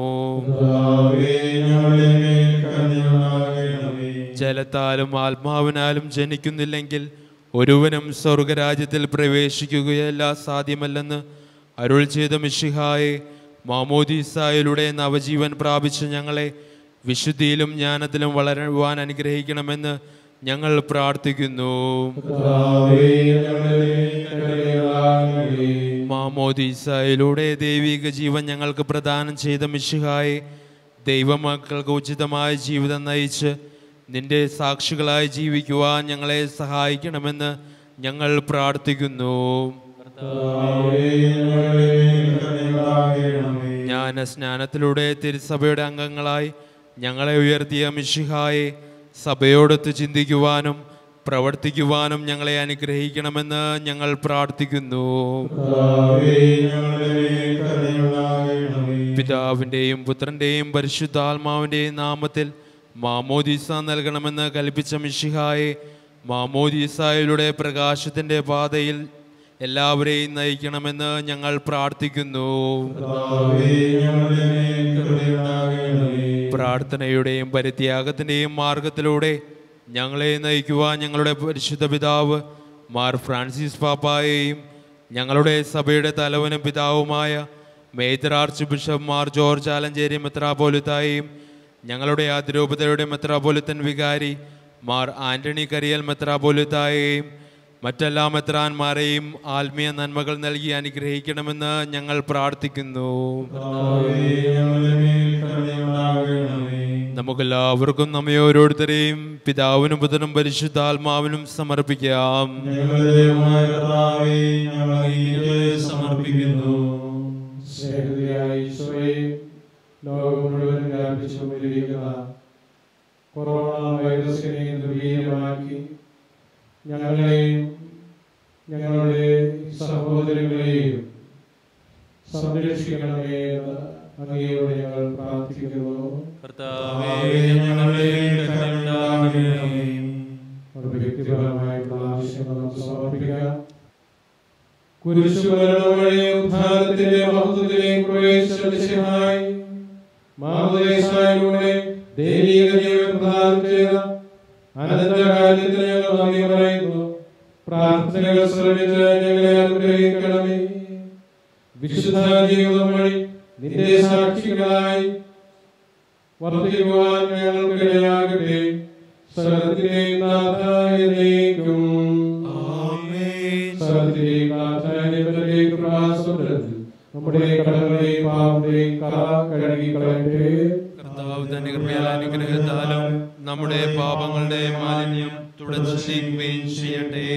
ജലത്താലും ആത്മാവിനാലും ജനിക്കുന്നില്ലെങ്കിൽ ഒരുവനും സ്വർഗരാജ്യത്തിൽ പ്രവേശിക്കുകയല്ല സാധ്യമല്ലെന്ന് അരുൾ ചെയ്ത മിഷിഹായെ മാമോദീസായിലൂടെ നവജീവൻ പ്രാപിച്ച ഞങ്ങളെ വിശുദ്ധിയിലും ജ്ഞാനത്തിലും വളരുവാൻ അനുഗ്രഹിക്കണമെന്ന് ഞങ്ങൾ പ്രാർത്ഥിക്കുന്നു. മാമോദീസായിലൂടെ ദൈവിക ജീവൻ ഞങ്ങൾക്ക് പ്രദാനം ചെയ്ത മിഷിഹായെ ദൈവമക്കൾക്ക് ഉചിതമായ ജീവിതം നയിച്ച് നിന്റെ സാക്ഷികളായി ജീവിക്കുവാൻ ഞങ്ങളെ സഹായിക്കണമെന്ന് ഞങ്ങൾ പ്രാർത്ഥിക്കുന്നു. ജ്ഞാന സ്നാനത്തിലൂടെ തിരുസഭയുടെ അംഗങ്ങളായി ഞങ്ങളെ ഉയർത്തിയ മിഷിഹായെ സഭയോടൊത്ത് ചിന്തിക്കുവാനും പ്രവർത്തിക്കുവാനും ഞങ്ങളെ അനുഗ്രഹിക്കണമെന്ന് ഞങ്ങൾ പ്രാർത്ഥിക്കുന്നു. പിതാവിന്റെയും പുത്രന്റെയും പരിശുദ്ധാത്മാവിന്റെയും നാമത്തിൽ മാമോദീസ നൽകണമെന്ന് കൽപ്പിച്ച മിഷിഹായെ മാമോദീസായിലൂടെ പ്രകാശത്തിന്റെ പാതയിൽ എല്ലാവരെയും നയിക്കണമെന്ന് ഞങ്ങൾ പ്രാർത്ഥിക്കുന്നു. പ്രാർത്ഥനയുടെയും പരിത്യാഗത്തിന്റെയും മാർഗത്തിലൂടെ ഞങ്ങളെ നയിക്കുവാൻ ഞങ്ങളുടെ പരിശുദ്ധ പിതാവ് മാർ ഫ്രാൻസിസ് പാപ്പായെയും ഞങ്ങളുടെ സഭയുടെ തലവനും പിതാവുമായ major archbishop Mar George Alencherry മെത്രാപോലിത്തായും ഞങ്ങളുടെ അതിരൂപതയുടെ മെത്രാപോലിത്തൻ വികാരി മാർ ആന്റണി കരിയൽ മെത്രാപോലിത്തായെയും മറ്റെല്ലാ മെത്രാന്മാരെയും ആത്മീയ നന്മകൾ നൽകി അനുഗ്രഹിക്കണമെന്ന് ഞങ്ങൾ പ്രാർത്ഥിക്കുന്നു. നമുക്കെല്ലാവർക്കും നമ്മെ ഓരോരുത്തരെയും പിതാവിനും പുതനും പരിശുദ്ധാത്മാവിനും സമർപ്പിക്കാം. സമർപ്പിക്കുന്നു മുഴുവൻ കൊറോണ വൈറസിനെ നിർവീര്യമാക്കി ഞങ്ങളെയും ഞങ്ങളുടെ സഹോദരങ്ങളെയും സംരക്ഷിക്കണമേ എന്ന് അങ്ങയോട് ഞങ്ങൾ പ്രാർത്ഥിക്കുന്നു. വ്യക്തിപരമായിട്ടുള്ള ആവശ്യങ്ങൾ നമുക്ക് സമർപ്പിക്കാം. ഉദ്ധാരത്തിന്റെ ദൈവിക ജീവൻ പ്രദാനം ചെയ്ത അനന്തകാര്യത്തിന് ഞങ്ങൾ നന്ദി പറയുന്നു. പ്രാർത്ഥനകൾ ശ്രമിച്ച് ഞങ്ങളെ അനുഗ്രഹിക്കണമേ. വിശുദ്ധ ജീവിതം വഴി നിന്റെ സാക്ഷികളായി വർദ്ധിക്കുവാൻ ഞങ്ങൾക്കിടയാകട്ടെ. സകലത്തിന്റെയും നാഥായനേക്കും നമ്മുടെ കടകളുടെയും പാവങ്ങളുടെയും കറ കഴുകി കളയട്ടെ കൃപയാൽ നമ്മുടെ പാപങ്ങളുടെ മാലിന്യം തുടച്ചു നീക്കുകയും ചെയ്യട്ടെ.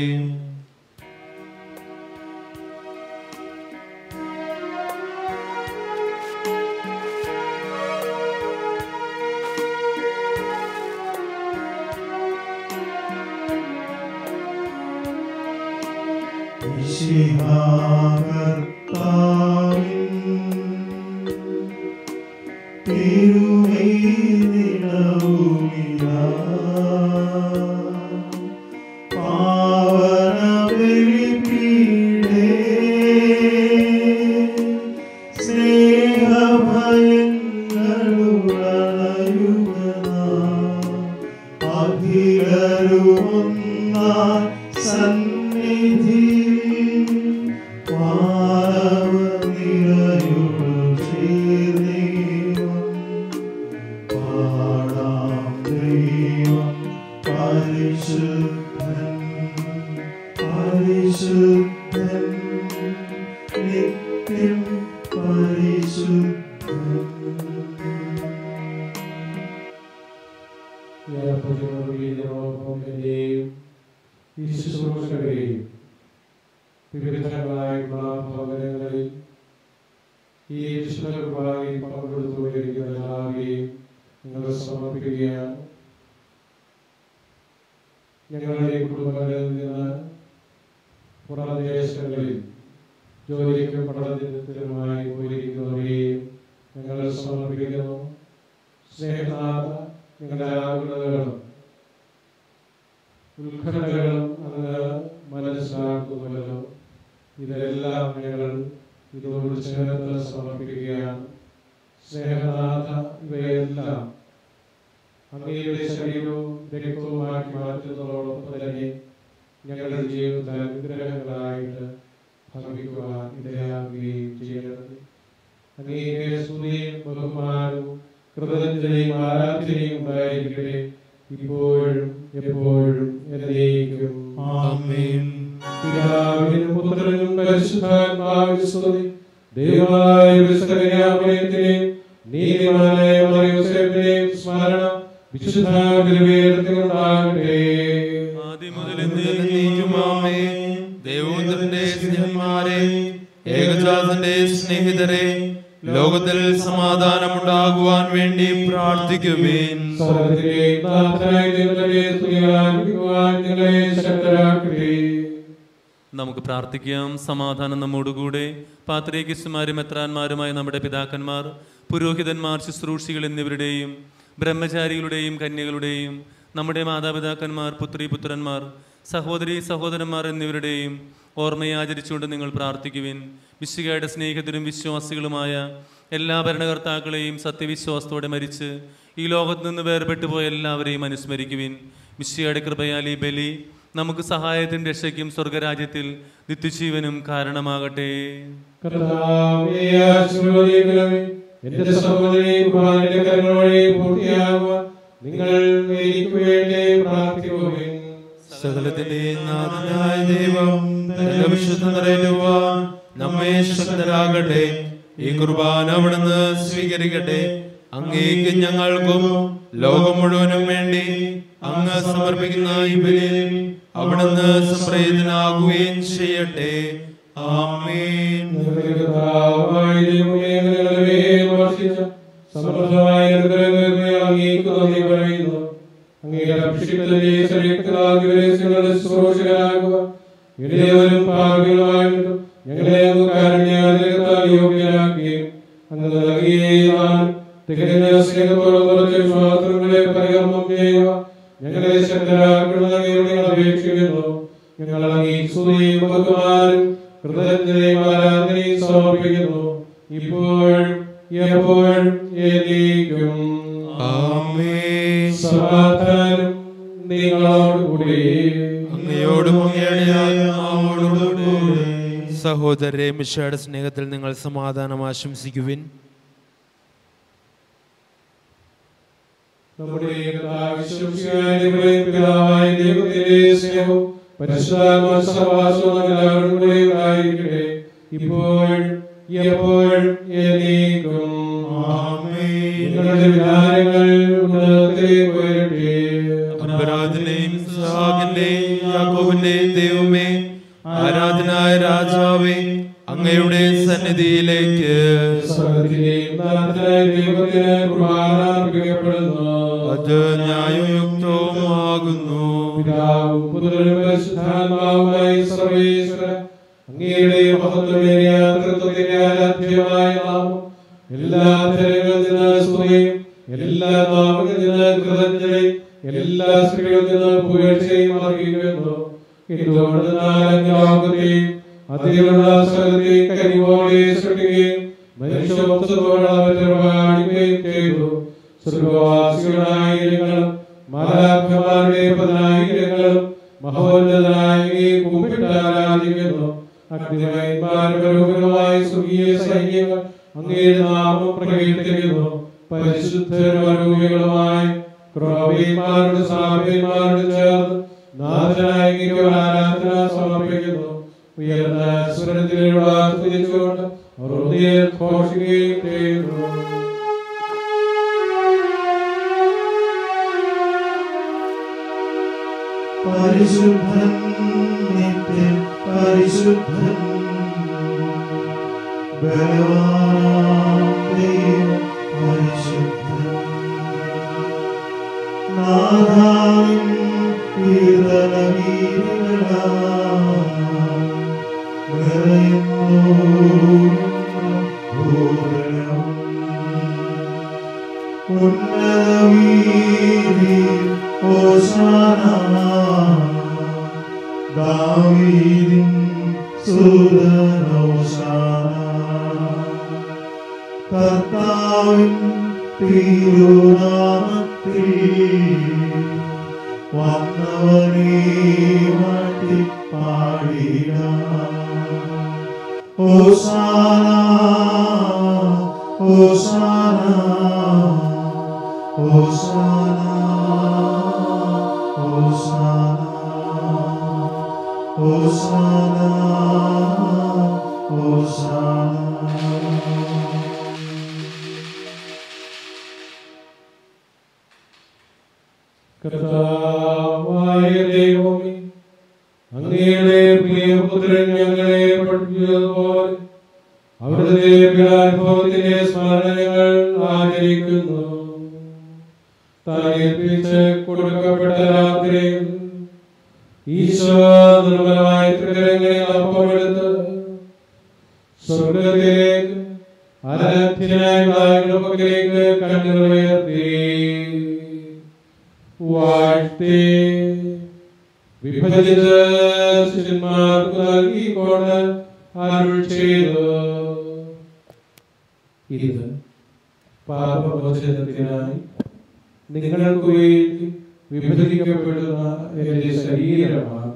ഇതെല്ലാം ഞങ്ങൾ ഇതോട് ചേർത്ത് സമർപ്പിക്കുകയാണ്. സ്നേഹനാഥ ഇവയെല്ലാം അങ്ങയുടെ ശരീരവും രക്തവുമാക്കി മാറ്റുന്നതോടൊപ്പം തന്നെ ഞങ്ങളുടെ ജീവിത അനുഗ്രഹങ്ങളായിട്ട് ഭവിക്കുവാൻ ഇടയാകുകയും ചെയ്യരുത്. അങ്ങേക്ക് സ്തുതിയും ബഹുമാനവും കൃതജ്ഞതയും ആരാധനയും ഉണ്ടായിരിക്കട്ടെ. ഇപ്പോഴും എപ്പോഴും എന്നേക്കും. ആമേൻ. പിതാവിനും പുത്രനും പരിശുദ്ധാത്മാവിനും സ്തുതി. ദൈവമായ വിസ്തരയാമയത്തിനെയും നീതിമാനായ മറിയൂസേപ്പിനെയും സ്മരണ വിശുദ്ധ ഉണ്ടാകട്ടെ ആദ്യം മുതൽ നീക്കുമാമേ ദൈവത്തിന്റെ സ്നേഹന്മാരെ ഏകജാതന്റെ സ്നേഹിതരെ ലോകത്തിൽ സമാധാനമുണ്ടാകുവാൻ വേണ്ടി പ്രാർത്ഥിക്കുവേൻ. സ്വർഗത്തിലെയും നാഥനായ ദൈവത്തെ സ്തുതിക്കുവാൻ നിങ്ങളെ ശക്തരാക്കട്ടെ. നമുക്ക് പ്രാർത്ഥിക്കാം. സമാധാനം നമ്മോടുകൂടെ. പാത്രീകിസ്മാരും എത്രാന്മാരുമായ നമ്മുടെ പിതാക്കന്മാർ പുരോഹിതന്മാർ ശുശ്രൂഷികൾ എന്നിവരുടെയും ബ്രഹ്മചാരികളുടെയും കന്യകളുടെയും നമ്മുടെ മാതാപിതാക്കന്മാർ പുത്രി പുത്രന്മാർ സഹോദരി സഹോദരന്മാർ എന്നിവരുടെയും ഓർമ്മയെ ആചരിച്ചുകൊണ്ട് നിങ്ങൾ പ്രാർത്ഥിക്കുവിൻ. വിശുകയുടെ സ്നേഹിതരും വിശ്വാസികളുമായ എല്ലാ ഭരണകർത്താക്കളെയും സത്യവിശ്വാസത്തോടെ മരിച്ച് ഈ ലോകത്ത് നിന്ന് വേർപെട്ടുപോയ എല്ലാവരെയും അനുസ്മരിക്കുവിൻ. വിശുകയുടെ കൃപയാലി ബലി നമുക്ക് സഹായത്തിന്റെ രക്ഷയ്ക്കും സ്വർഗരാജ്യത്തിൽ നിത്യജീവനും കാരണമാകട്ടെ. കർത്താവേ ആശീർവദിക്കണമേ. എന്റെ സഹോദരി കുമാരന്റെ കരങ്ങൾ വഴി പൂർത്തിയാകുക നിങ്ങൾ എനിക്ക് വേണ്ടി പ്രാർത്ഥിക്കുവിൻ സകലത്തിന്റെ നാഥനായ ദൈവം തന്റെ വിശുദ്ധ നിറയുവാൻ നമ്മെ ശക്തരാകട്ടെ. ഈ കുർബാന അവിടുന്ന് സ്വീകരിക്കട്ടെ. അങ്ങേക്ക് ഞങ്ങൾക്കും ലോകം മുഴുവനും വേണ്ടി അങ്ങ് സമർപ്പിക്കുന്ന ഈ ബലിയിൽ അവിടുന്ന് സംപ്രേതനാകുകയും ചെയ്യട്ടെ. ഞങ്ങളെ യോഗ്യരാക്കുകയും അങ്ങ് നൽകിയ നാം തികഞ്ഞ പരികർമ്മം ചെയ്യുക ഞങ്ങളെ ഞങ്ങൾ അപേക്ഷിക്കുന്നു ഞങ്ങൾ അങ്ങേ സ്തുതിയും ബഹുമാനും കൃതജ്ഞതയും ആരാധനയും സമർപ്പിക്കുന്നു ഇപ്പോൾ എപ്പോൾ സമാധാനം നിങ്ങളോടുകൂടി അങ്ങയോടും അങ്ങയുടെ സഹോദരരെ മിഷയുടെ സ്നേഹത്തിൽ നിങ്ങൾ സമാധാനം ആശംസിക്കുവിൻ നമ്മുടെ പിതാവായ ദൈവത്തിന്റെ സ്നേഹവും പരിശുദ്ധാത്മ സഹവാസവും എല്ലാവരും കൂടെ ഉണ്ടായിരിക്കട്ടെ ഇപ്പോഴും എപ്പോഴും എന്നേക്കും നിങ്ങളുടെ വിധാനങ്ങൾ ദൈവമേ ആരാധനായ രാജാവേ അങ്ങയുടെ സന്നിധിയിലേക്ക്. ദൈവത്തിന് കുർബാന അത് ന്യായയുക്തവുമാകുന്നു. അങ്ങയുടെ മഹത്വമേറിയ തൃത്വത്തിന്റെ ആരാധ്യമായ നാമം. എല്ലാ ജനങ്ങളിൽ സ്തുതിയും എല്ലാ നാമങ്ങളിൽ കൃതജ്ഞതയും എല്ലാ സ്ത്രീകളിൽ നിന്ന് പുകഴ്ചയും അർഹിക്കുന്നു. എന്തുകൊണ്ട് ലോകത്തെയും അതിലുള്ള സകലത്തെയും കനിവോടെ സൃഷ്ടിക്കുകയും മനുഷ്യവംശത്തോട് അവരെ പ്രമാണിക്കുകയും ചെയ്തു. സ്വർഗവാസികളായിരങ്ങളും മാലാഖമാരുടെ പതിനായിരങ്ങളും മഹോന്നതനായി കുമ്പിട്ട് ആരാധിക്കുന്നു അഗ്നിമയന്മാരുമായ സ്വർഗീയ സൈന്യങ്ങൾ അങ്ങയുടെ നാമം പ്രകീർത്തിക്കുന്നു. പരിശുദ്ധരൂപികളുമായി ക്രോവിയന്മാരുടെ സാമ്യന്മാരോട് ചേർന്ന് നാഥനായി ആരാധന സമർപ്പിക്കുന്നു. ഉയർന്ന സ്വരത്തിലുള്ള ഘോഷിക്കുകയും ചെയ്യുന്നു. പരിശുദ്ധൻ നിത്യം പരിശുദ്ധൻ ബലവാനാം ദൈവം പരിശുദ്ധൻ നാഥാവിൻ കീർത്തനഗീതങ്ങളാൽ നിറയുന്നു ഭൂതലം. ഉന്നതവീതി glory. പ്രിയപുത്രൻ ഞങ്ങളെ പഠിപ്പിച്ചതുപോലെ അവിടുത്തെ പീഡാനുഭവത്തിന്റെ സ്മരണകൾ ആചരിക്കുന്നു. താനേൽപ്പിച്ച് കൊടുക്കപ്പെട്ട രാത്രിയിൽ ഈശോ നിർമ്മലമായ ത്രികരങ്ങളിൽ അപ്പമെടുത്ത് സ്വർഗത്തിലേക്ക് ആരാധ്യനായ പക്കലേക്ക് കണ്ണുയർത്തി വാഴ്ത്തി. വിഭജിച്ച് ശിഷ്യന്മാർക്ക് നൽകിക്കൊണ്ട് അരുൾ ചെയ്തു. ഇത് പാപമോചനത്തിനായി നിങ്ങൾക്ക് വേണ്ടി വിഭജിക്കപ്പെടുന്ന എന്റെ ശരീരമാണ്.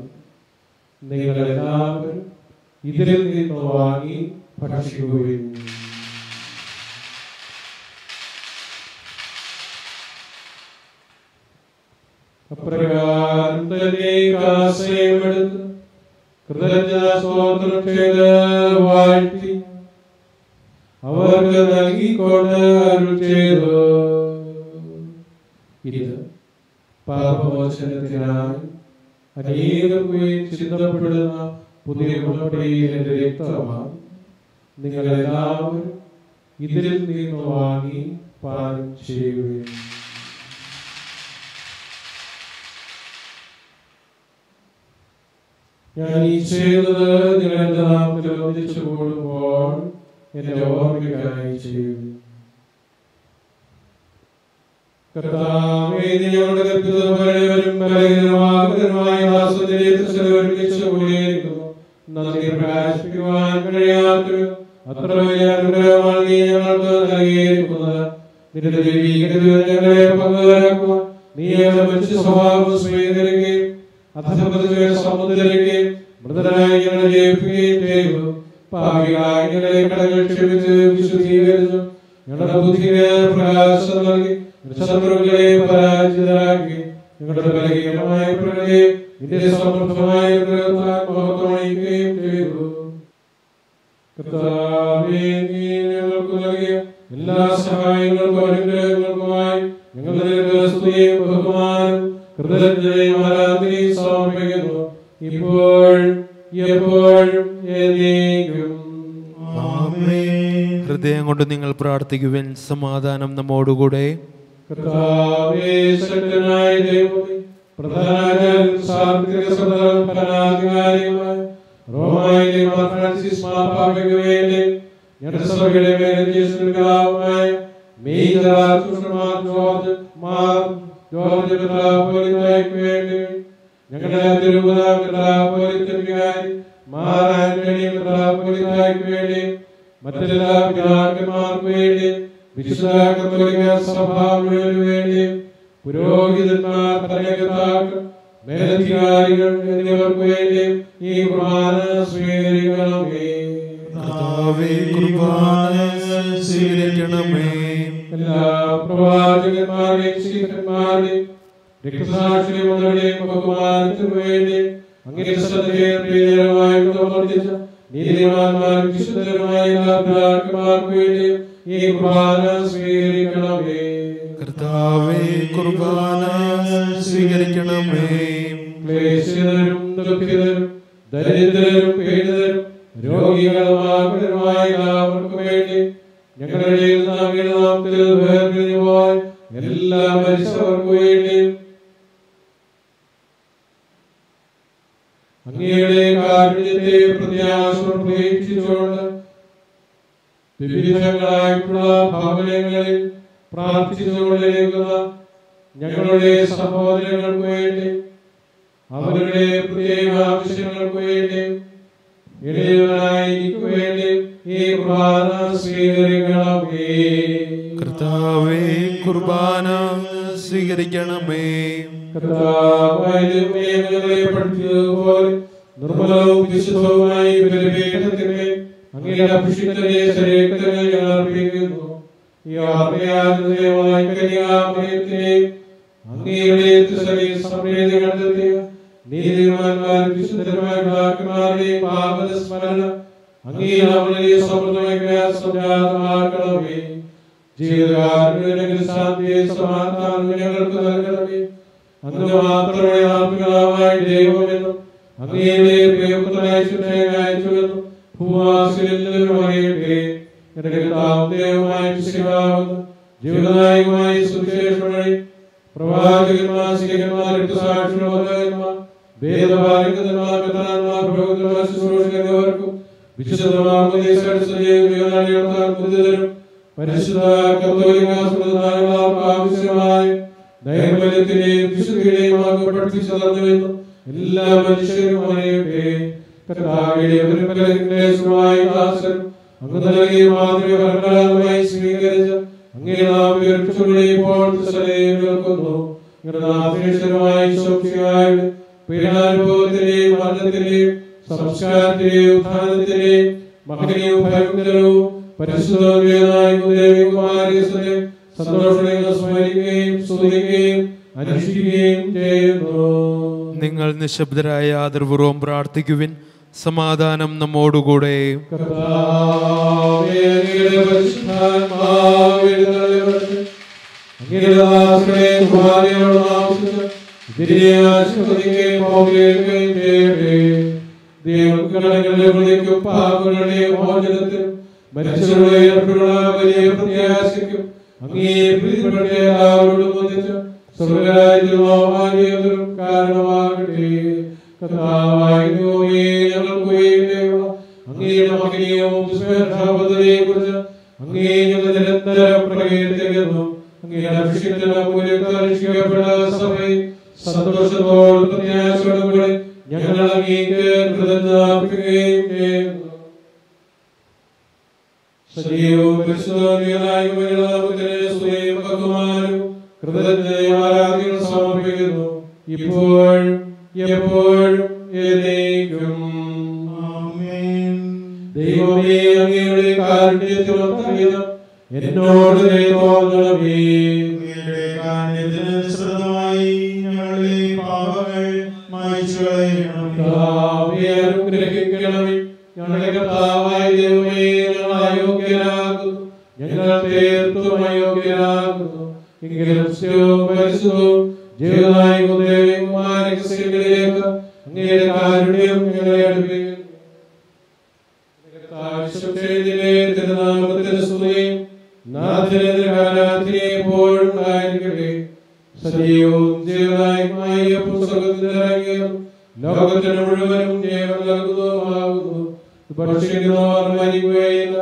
നിങ്ങളെല്ലാവരും ഇതിൽ നിന്ന് വാങ്ങി ഭക്ഷിക്കുകയും അപ്രകാരം തന്നെ ആശ്രയമെടുത്ത് കൃതജ്ഞാസ്തോത്രം ചെയ്ത് വാഴ്ത്തി അവർക്ക് നൽകിക്കൊണ്ട് അരുൾ ചെയ്തു. ഇത് പാപമോചനത്തിനായി അനേകം ചിന്തപ്പെടുന്ന പുതിയ ഉടമ്പടിയിലെ രക്തമാണ്. നിങ്ങളെല്ലാവരും ഇതിൽ നിന്ന് വാങ്ങി പാനം ചെയ്യുകയും ഞാൻ ഈ ചെയ്തത് നിങ്ങളുടെ നാമത്തിൽ ഒന്നിച്ചു കൂടുമ്പോൾ എന്റെ ഓർമ്മയ്ക്കായി ചെയ്യും. കർത്താവേ നീ സ്വഭാവം സ്വീകരിക്കുകയും കടകൾ ക്ഷമിച്ച് ഞങ്ങളുടെ എല്ലാ സഹായങ്ങൾക്കും അനുഗ്രഹങ്ങൾക്കുമായി ഞങ്ങളുടെ ബഹുമാനം കൃതജ്ഞതയും ആരാധനയും സമർപ്പിക്കുന്നു. ഇപ്പോൾ എപ്പോഴും ഹൃദയം കൊണ്ട് നിങ്ങൾ പ്രാർത്ഥിക്കുവിൻ. സമാധാനം നമ്മോടുകൂടെ. ശക്തനായ ദൈവമേ പ്രധാനാചാര്യൻ റോമായിലെ ഫ്രാൻസിസ് ഞങ്ങളുടെ മാർ മറ്റെല്ലാ പുരോഹിതന്മാർ ഈ സ്വീകരിക്കണമേ എല്ലാ പ്രവാചകന്മാരെയും ശീലന്മാരെയും രക്തസാക്ഷികളുടെയും ബഹുമാനത്തിനു വേണ്ടി അങ്ങനെ ശ്രദ്ധയെ പ്രിയകരമായി പ്രവർത്തിച്ച നീതിമാന്മാരും വിശുദ്ധരുമായ എല്ലാ പിതാക്കന്മാർക്ക് വേണ്ടി ഈ കുർബാന സ്വീകരിക്കണമേ. കർത്താവേ കുർബാന സ്വീകരിക്കണമേ. ക്ലേശിതരും ദുഃഖിതരും ദരിദ്രരും പീഡിതരും രോഗികളുമായ എല്ലാവർക്കും വേണ്ടി നിന്ന് അങ്ങയുടെ നാമത്തിൽ വേർപിരിഞ്ഞു എല്ലാ അങ്ങയുടെ കാരുണ്യത്തെ പ്രത്യാശം പ്രതീക്ഷിച്ചുകൊണ്ട് വിവിധങ്ങളായിട്ടുള്ള ഭവനങ്ങളിൽ പ്രാർത്ഥിച്ചുകൊണ്ടിരിക്കുന്ന ഞങ്ങളുടെ സഹോദരങ്ങൾക്ക് വേണ്ടി അവരുടെ പ്രത്യേക വേണ്ടി ഇടയവനായിരിക്കും വേണ്ടി ഈ കുർബാന സ്വീകരിക്കണമേ. കർത്താവേ കുർബാന സ്വീകരിക്കണമേ. പഠിച്ചതുപോലെ നിർമ്മലവും വിശുദ്ധവുമായി ബലിപീഠത്തിന്റെ അങ്ങയുടെ അഭിഷിക്തരെ ശരീരത്തിൽ ഞങ്ങൾ അർപ്പിക്കുന്നു. ഈ ആത്മയാഗ്രഹമായി കന്യാമയത്തിനെയും അങ്ങയുടെ ശരീര കണ്ടെത്തിയ നീതിമാന്മാർ വിശുദ്ധന്മാരുടെയും പാപന സ്മരണ അങ്ങേ അവനെ സമൃദ്ധമായ സംജാതമാക്കണമേ ജീവിതകാരുണ്യ ശാന്തിയെ സമാധാനം ഞങ്ങൾക്ക് നൽകണമേ. അങ്ങ് മാത്രമേ ആത്മികമായ ദൈവമെന്നും അങ്ങയുടെ പ്രിയപുത്രനായ ശിക്ഷയെ അയച്ചുവെന്നും ഭൂവാസിലെല്ലാവരും അറിയട്ടെ എന്റെ കർത്താവും ദൈവമായ ശിവാവുന്നു ജീവനായകമായ സുവിശേഷം വഴി പ്രവാചകന്മാർ ശിഖന്മാർ രക്തസാക്ഷിമാർ വേദപാലകന്മാർ പിതാന്മാർ പ്രഭുക്കന്മാർ ശുശ്രൂഷകർക്കും വിശുദ്ധമാകുന്നതിനും പരിശുദ്ധ ആവശ്യമായ നൈർമല്യത്തിന്റെയും വിശുദ്ധിയുടെയും ആകെ പഠിപ്പിച്ചു തന്നുവെന്നും എല്ലാ മനുഷ്യരും അറിയട്ടെ. കർത്താവിന്റെ പരിപാലനമായി ദാസൻ അങ്ങ് നൽകിയ മാതൃക പരമ്പരാഗതമായി സ്വീകരിച്ച അങ്ങേ നാം ഉയർച്ചുകളെ ഇപ്പോൾ സ്ഥലയിൽ പീഡാനുഭവത്തിന്റെയും മരണത്തിന്റെയും സംസ്കാരത്തിന്റെയും ഉത്ഥാനത്തിന്റെയും മകനെയും ഭയങ്കരവും പരിശുദ്ധമായ സന്തോഷങ്ങൾ സ്മരിക്കുകയും സ്തുതിക്കുകയും അനുഷ്ഠിക്കുകയും ചെയ്യുന്നു. നിങ്ങൾ നിശബ്ദരായ ആദർപൂർവം പ്രാർത്ഥിക്കുവിൻ. സമാധാനം നമ്മോടുകൂടെ. കുമാരിയോട് ആശീർവദിക്കുകയും പൗരേൽക്കുകയും ചെയ്യട്ടെ. പാപങ്ങളുടെയും മോചനത്തിനും മരിച്ചവരുടെ ഉയർപ്പിനുള്ള വലിയ അങ്ങേ പ്രീതിപ്പെട്ട എല്ലാവരോടും ഒന്നിച്ച് സ്വർഗരാജ്യത്തിനും കാരണമാകട്ടെ ദൈവമേ, ഞങ്ങൾക്ക് വേണ്ടിയുള്ള അങ്ങയുടെ മകനെയും പദ്ധതിയെ കുറിച്ച് അങ്ങേ പ്രകീർത്തിക്കുന്നു അങ്ങയുടെ അഭിഷിക്തന മൂല്യക്കാരിക്കപ്പെട്ട സഭയിൽ സന്തോഷത്തോടും പ്രത്യാശയോടും ഞങ്ങൾ അങ്ങേക്ക് കൃതജ്ഞാപിക്കുകയും ചെയ്യുന്നു പരിശുദ്ധനായ ആരാധനയും സമർപ്പിക്കുന്നു. ഇപ്പോൾ എപ്പോഴും എന്നേക്കും. ആമേൻ. ദൈവമേ അങ്ങയുടെ എന്നോട് തോന്നണമേ. ഞങ്ങളുടെ കർത്താവായ ദൈവമേ ഞങ്ങൾ അയോഗ്യരാകുന്നു. ഞങ്ങൾ തീർത്തും അയോഗ്യരാകുന്നു. എങ്കിലും പരിശുദ്ധവും രഹസ്യങ്ങളിലേക്ക് അങ്ങയുടെ കാരുണ്യം ഞങ്ങളെ അടുപ്പിക്കുന്നു. സജീവവും ജീവനായകമായ പുസ്തകത്തിലിറങ്ങിയതും ലോകത്തിന് മുഴുവനും ജീവൻ നൽകുന്നതുമാകുന്നു. ഭക്ഷിക്കുന്നവർ മരിക്കുകയില്ല.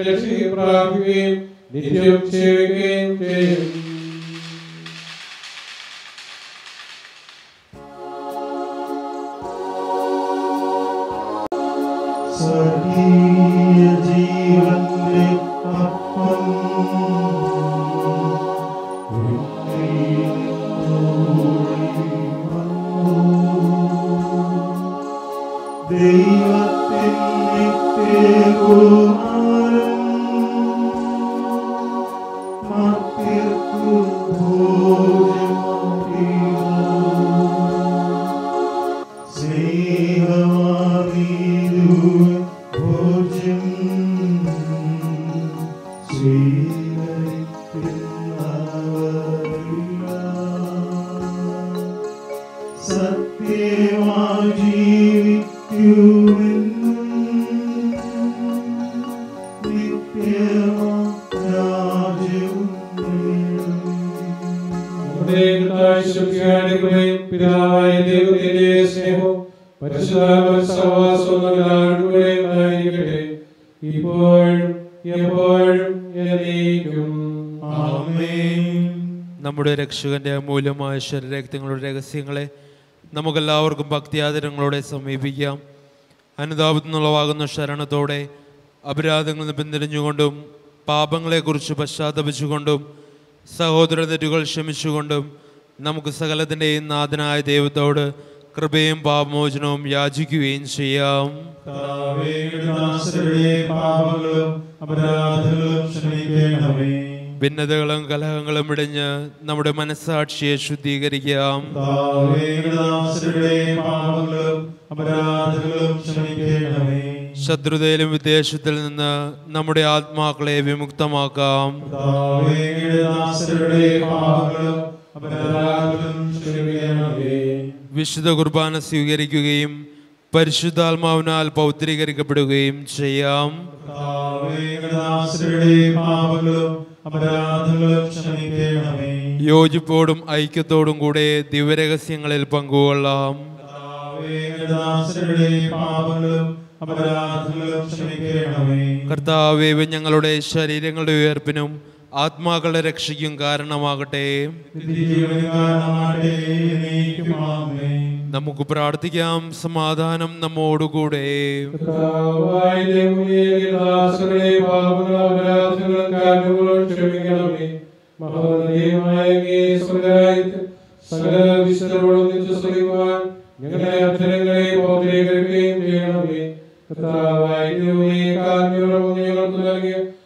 രക്ഷയെ പ്രാപിക്കുകയും നിത്യം ചെയ്യുകയും ചെയ്യും രക്ഷകന്റെ അമൂല്യമായ ശരീരരക്തങ്ങളുടെ രഹസ്യങ്ങളെ നമുക്കെല്ലാവർക്കും ഭക്തിയാദരങ്ങളോടെ സമീപിക്കാം. അനുതാപത്തിനുള്ളവാകുന്ന ശരണത്തോടെ അപരാധങ്ങളിൽ പിന്തിരിഞ്ഞുകൊണ്ടും പാപങ്ങളെക്കുറിച്ച് പശ്ചാത്തപിച്ചുകൊണ്ടും സഹോദര തെറ്റുകൾ ക്ഷമിച്ചുകൊണ്ടും നമുക്ക് സകലത്തിന്റെയും നാഥനായ ദൈവത്തോട് കൃപയും പാപമോചനവും യാചിക്കുകയും ചെയ്യാം. പാപങ്ങളും അപരാധങ്ങളും ക്ഷമിക്കണമേ. ഭിന്നതകളും കലഹങ്ങളും ഇടിഞ്ഞ് നമ്മുടെ മനസ്സാക്ഷിയെ ശുദ്ധീകരിക്കാം. ശത്രുതയിലും വിദേശത്തിൽ നിന്ന് നമ്മുടെ ആത്മാക്കളെ വിമുക്തമാക്കാം. വിശുദ്ധ കുർബാന സ്വീകരിക്കുകയും പരിശുദ്ധാത്മാവിനാൽ പൗത്രീകരിക്കപ്പെടുകയും ചെയ്യാം. യോജിപ്പോടും ഐക്യത്തോടും കൂടെ ദിവ്യരഹസ്യങ്ങളിൽ പങ്കുകൊള്ളാം. കർത്താവേ, ദാസരുടെ പാപങ്ങളും അപരാധങ്ങളും ക്ഷമിക്കണമേ. കർത്താവേ ഇവ ഞങ്ങളുടെ ശരീരങ്ങളുടെ ഉയർപ്പിനും ആത്മാക്കളുടെ രക്ഷയ്ക്കും കാരണമാകട്ടെ. നമുക്ക് പ്രാർത്ഥിക്കാം. സമാധാനം നമ്മോടുകൂടെ. സകല വിശുദ്ധരോടും ചെയ്യണമേ. കർത്താവായ ദൈവമേ, ഞങ്ങൾക്ക് നൽകിയ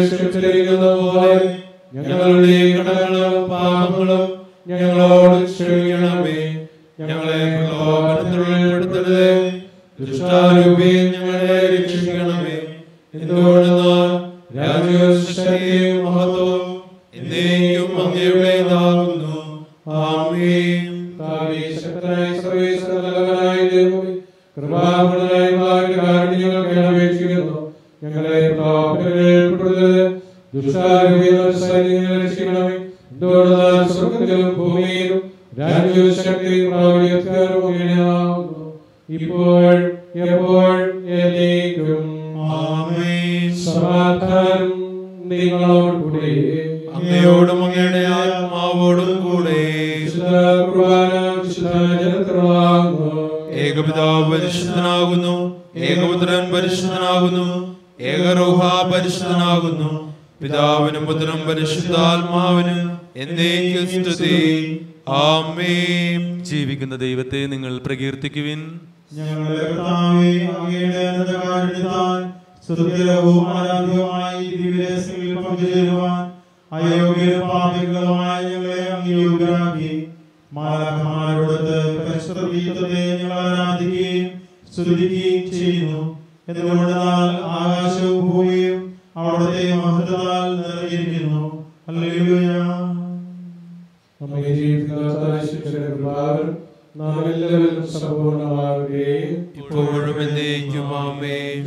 ക്ഷമിച്ചിരിക്കുന്ന പോലെ ഞങ്ങളുടെ കടങ്ങളും പാപങ്ങളും ഞങ്ങളോട് ക്ഷമിക്കണമേ. ഞങ്ങളെ പ്രലോഭനത്തിൽ ഉൾപ്പെടുത്തരുതേ ദുഷ്ടാരൂപിയിൽ ഞങ്ങളെ രക്ഷിക്കണമേ. എന്തുകൊണ്ടെന്നാൽ ശക്തിയും മഹത്വവും എന്നേക്കും അങ്ങയുടേതാകുന്നു. ആമേ സർവേശ്വരനായ ദൈവമേ ദുഷ്ടാരൂപിയിൽ സൈന്യങ്ങളെ രക്ഷിക്കണമേ എന്തുകൊണ്ടെന്നാൽ സ്വർഗത്തിലും ഭൂമിയിലും രാജ്യവും ശക്തിയും പ്രാബല്യത്തിലും ഇപ്പോൾ എപ്പോൾ എന്നേക്കും സമാധാനം നിങ്ങളോട് കൂടെ അങ്ങയോടും അങ്ങയുടെ ആത്മാവോടും കൂടെ ഏകപിതാവ് പരിശുദ്ധനാകുന്നു. ഏകപുത്രൻ പരിശുദ്ധനാകുന്നു. ഏകരൂഹ പരിശുദ്ധനാകുന്നു പിതാവിനും പുത്രനും പരിശുദ്ധാത്മാവിനും ജീവിക്കുന്ന ദൈവത്തെ നിങ്ങൾ പ്രകീർത്തിക്കുവിൻ. മാലാഖമാരോടൊത്ത് ഞങ്ങൾ ചെയ്യുന്നു. എന്തുകൊണ്ടെന്നാൽ ആകാശവും ഭൂമിയും അവിടുത്തെ മഹത്വത്താൽ നിറഞ്ഞിരിക്കുന്നു. ഹല്ലേലൂയ. നമ്മെ ജീവിക്കുന്ന ശിക്ഷയുടെ കൃപാവൻ നാം എല്ലാവരും സമ്പൂർണമാവുകയും ഇപ്പോഴും എന്നേക്കും ആമേൻ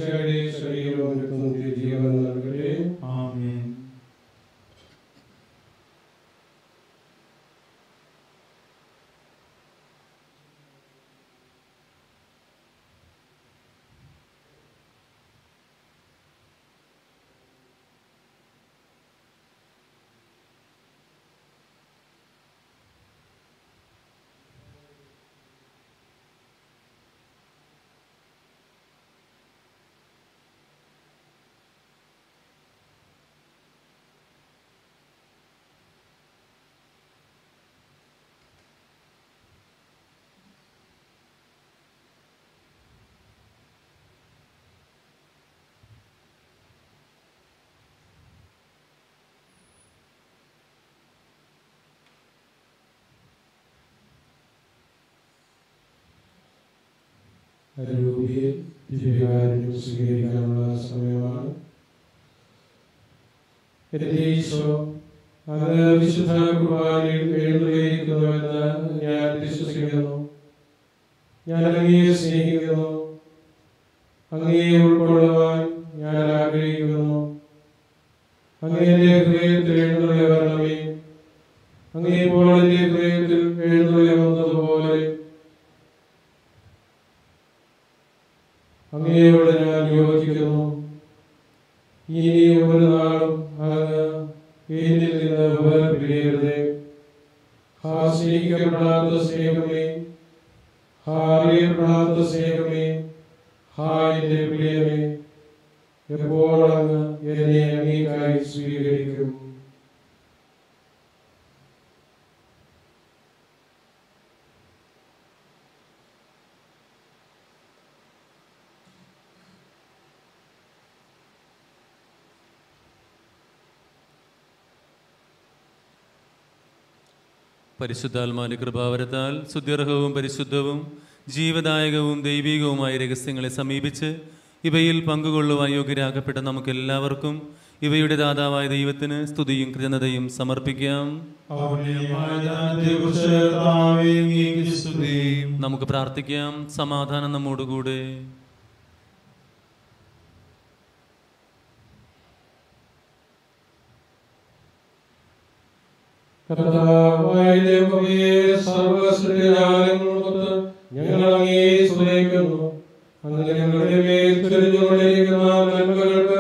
രൂപയിൽ ദിവ്യകാര്യം സ്വീകരിക്കാനുള്ള സമയമാണ്. എന്റെ ഈശോ അത് വിശുദ്ധ കുർബാനയിൽ എഴുന്നള്ളിയിരിക്കുന്നുവെന്ന് ഞാൻ വിശ്വസിക്കുന്നു. ഞാൻ അങ്ങയെ സ്നേഹിക്കുന്നു. അങ്ങയെ ഉൾക്കൊള്ളുവാൻ ഞാൻ ആഗ്രഹിക്കുന്നു. അങ്ങയുടെ ഹൃദയത്തിൽ എഴുന്നള്ളി വരണമേ. അങ്ങേ പോലെ എന്റെ ഹൃദയത്തിൽ എഴുന്നള്ളി വന്നതുപോലെ അങ്ങയോട് ഞാൻ യോജിക്കുന്നു ഇനി ഒരു നാളും അങ്ങ് എന്നിൽ നിന്ന് വേർപിരിയരുതേ ഹാ സ്നേഹിക്കപ്പെടാത്ത സ്നേഹമേ ഹാ അറിയപ്പെടാത്ത സ്നേഹമേ ഹാ എന്റെ പ്രിയമേ എപ്പോൾ അങ്ങ് എന്നെ അങ്ങേക്കായി സ്വീകരിക്കും പരിശുദ്ധാത്മാവിന്റെ കൃപാവരത്താൽ സുദീർഘവും പരിശുദ്ധവും ജീവദായകവും ദൈവികവുമായ രഹസ്യങ്ങളെ സമീപിച്ച് ഇവയിൽ പങ്കുകൊള്ളുവാൻ യോഗ്യരാക്കപ്പെട്ട നമുക്കെല്ലാവർക്കും ഇവയുടെ ദാതാവായ ദൈവത്തിന് സ്തുതിയും കൃതജ്ഞതയും സമർപ്പിക്കാം. നമുക്ക് പ്രാർത്ഥിക്കാം. സമാധാനം നമ്മോടുകൂടെ. കർത്താവായ ദൈവമേ സർവസൃഷ്ടിജാലങ്ങളോട് ഞങ്ങൾ അങ്ങേ സ്തുതിക്കുന്നു. അങ്ങ് ഞങ്ങളുടെ മേൽ ചൊരിഞ്ഞുകൊണ്ടിരിക്കുന്ന നന്മകൾക്ക്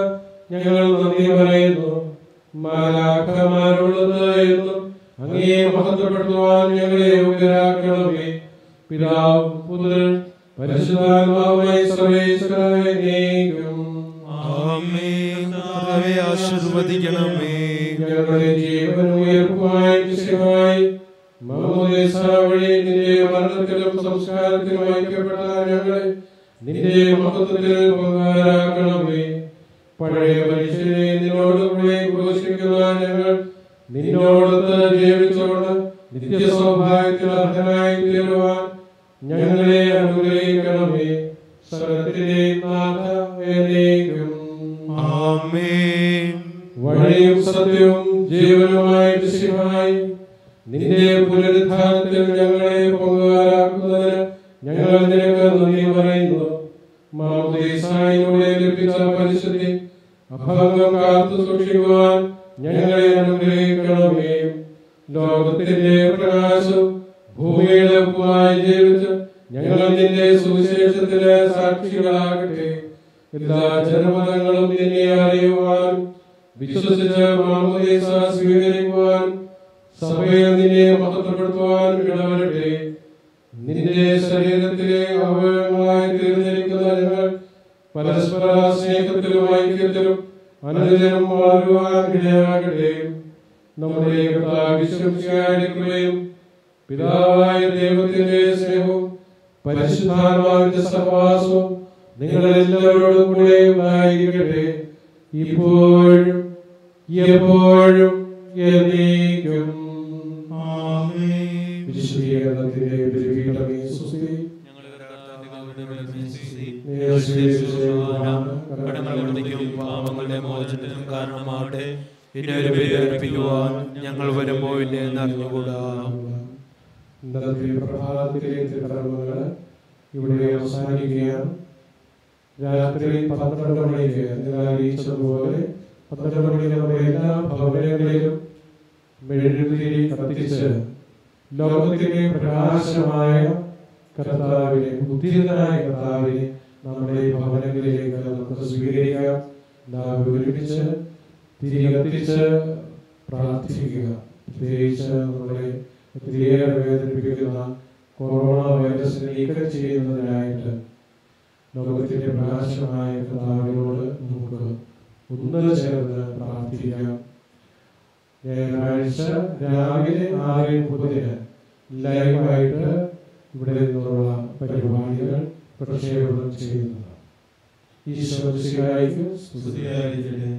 ഞങ്ങൾ നന്ദി പറയുന്നു. മാലാഖമാരുള്ളത് എന്നും ഞങ്ങളെ യോഗ്യരാക്കണമേ. പിതാവ് പുത്രൻ പരിശുദ്ധാത്മാവുമായി സർവേശ്വരായ നീക്കും ആശീർവദിക്കണമേ. ഞങ്ങളുടെ ജീവൻ ഉയർപ്പുമായി ശിവായി വഴി നിന്റെ മരണത്തിലും സംസ്കാരത്തിലും ഐക്യപ്പെട്ട ഞങ്ങളെ നിന്റെ മഹത്വത്തിൽ പങ്കാരാക്കണമേ പഴയ മനുഷ്യനെ നിന്നോട് കൂടെ ഘോഷിക്കുന്ന ഞങ്ങൾ നിന്നോടൊത്ത് ജീവിച്ചുകൊണ്ട് നിത്യസൗഭാഗ്യത്തിൽ അർഹനായി തീരുവാൻ ഞങ്ങളെ അനുഗ്രഹിക്കണമേ. സകലത്തിലെ നാഥ ആമേൻ. വഴിയും സത്യവും ജീവനുമായിട്ട് ശിവായി നിന്റെ പുനരുദ്ധാനത്തിൽ ഞങ്ങളെ പങ്കുകാരാക്കുന്നതിന് ഞങ്ങൾ നിനക്ക് നന്ദി പറയുന്നു. മാമോദീസായിലൂടെ ലഭിച്ച പരിശുദ്ധി അഭംഗം കാത്തു സൂക്ഷിക്കുവാൻ ഞങ്ങളെ അനുഗ്രഹിക്കണമേ. ലോകത്തിന്റെ പ്രകാശം ഭൂമിയുടെ ഉപ്പുമായി ജീവിച്ച് ഞങ്ങൾ നിന്റെ സുവിശേഷത്തിന് സാക്ഷികളാകട്ടെ. എല്ലാ ജനമതങ്ങളും നിന്നെ അറിയുവാൻ വിശ്വസിച്ച് മാമോദീസ സ്വീകരിക്കുവാൻ സഭയെ നിന്നെ മഹത്വപ്പെടുത്തുവാൻ ഇടവരട്ടെ. നിന്റെ ശരീരത്തിലെ അവയവങ്ങളായി തീർന്നിരിക്കുന്ന ഞങ്ങൾ പരസ്പര സ്നേഹത്തിലും ഐക്യത്തിലും അനുദിനം വളരുവാൻ ഇടയാകട്ടെ. നമ്മുടെ കൃപയും പിതാവായ ദൈവത്തിന്റെ സ്നേഹവും പരിശുദ്ധാത്മാവിന്റെ സഹവാസവും നിങ്ങളെല്ലാവരോടും കൂടെ ഉണ്ടായിരിക്കട്ടെ. ഇപ്പോഴും എപ്പോഴും എന്നേക്കും. വിശുദ്ധീകരണത്തിന്റെ ബലിപീഠമേ സുസ്ഥി പാപങ്ങളുടെ മോചനത്തിനും കാരണമാകട്ടെ. ഇനി ഒരു ബലിയർപ്പിക്കുവാൻ ഞങ്ങൾ വരുമോ ഇല്ലേ എന്നറിഞ്ഞുകൂടാ ഇന്നത്തെ പ്രഭാതത്തിലെ തിരുക്കർമ്മങ്ങൾ ഇവിടെ അവസാനിക്കുകയാണ്. രാത്രി പന്ത്രണ്ട് മണിക്ക് നിങ്ങൾ അറിയിച്ചതുപോലെ പന്ത്രണ്ട് മണിക്ക് നമ്മുടെ എല്ലാ ഭവനങ്ങളിലും മെഴുകുതിരി കത്തിച്ച് ലോകത്തിലെ പ്രകാശമായ കർത്താവിനെ ഉദ്ധിതനായ കർത്താവിനെ നമ്മുടെ ഭവനങ്ങളിലേക്ക് നമുക്ക് സ്വീകരിക്കുക നാം ഒരുമിച്ച് തിരി കത്തിച്ച് പ്രാർത്ഥിക്കുക. പ്രത്യേകിച്ച് നമ്മളെ ഒത്തിരിയേറെ വേദനിപ്പിക്കുന്ന കൊറോണ വൈറസ് നീക്കം ചെയ്യുന്നതിനായിട്ട് ലോകത്തിന്റെ പ്രകാശമായ കർത്താവിനോട് നമുക്ക് ഒന്ന് ചേർന്ന് പ്രാർത്ഥിക്കാം. ഞായറാഴ്ച രാവിലെ ആറ് മുപ്പതിന് ലൈവായിട്ട് ഇവിടെ നിന്നുള്ള പരിപാടികൾ പ്രക്ഷേപണം ചെയ്യുന്നതാണ് ഈശോ ശിവായിക്കും സ്തുതി സ്തുതിയായിരിക്കട്ടെ.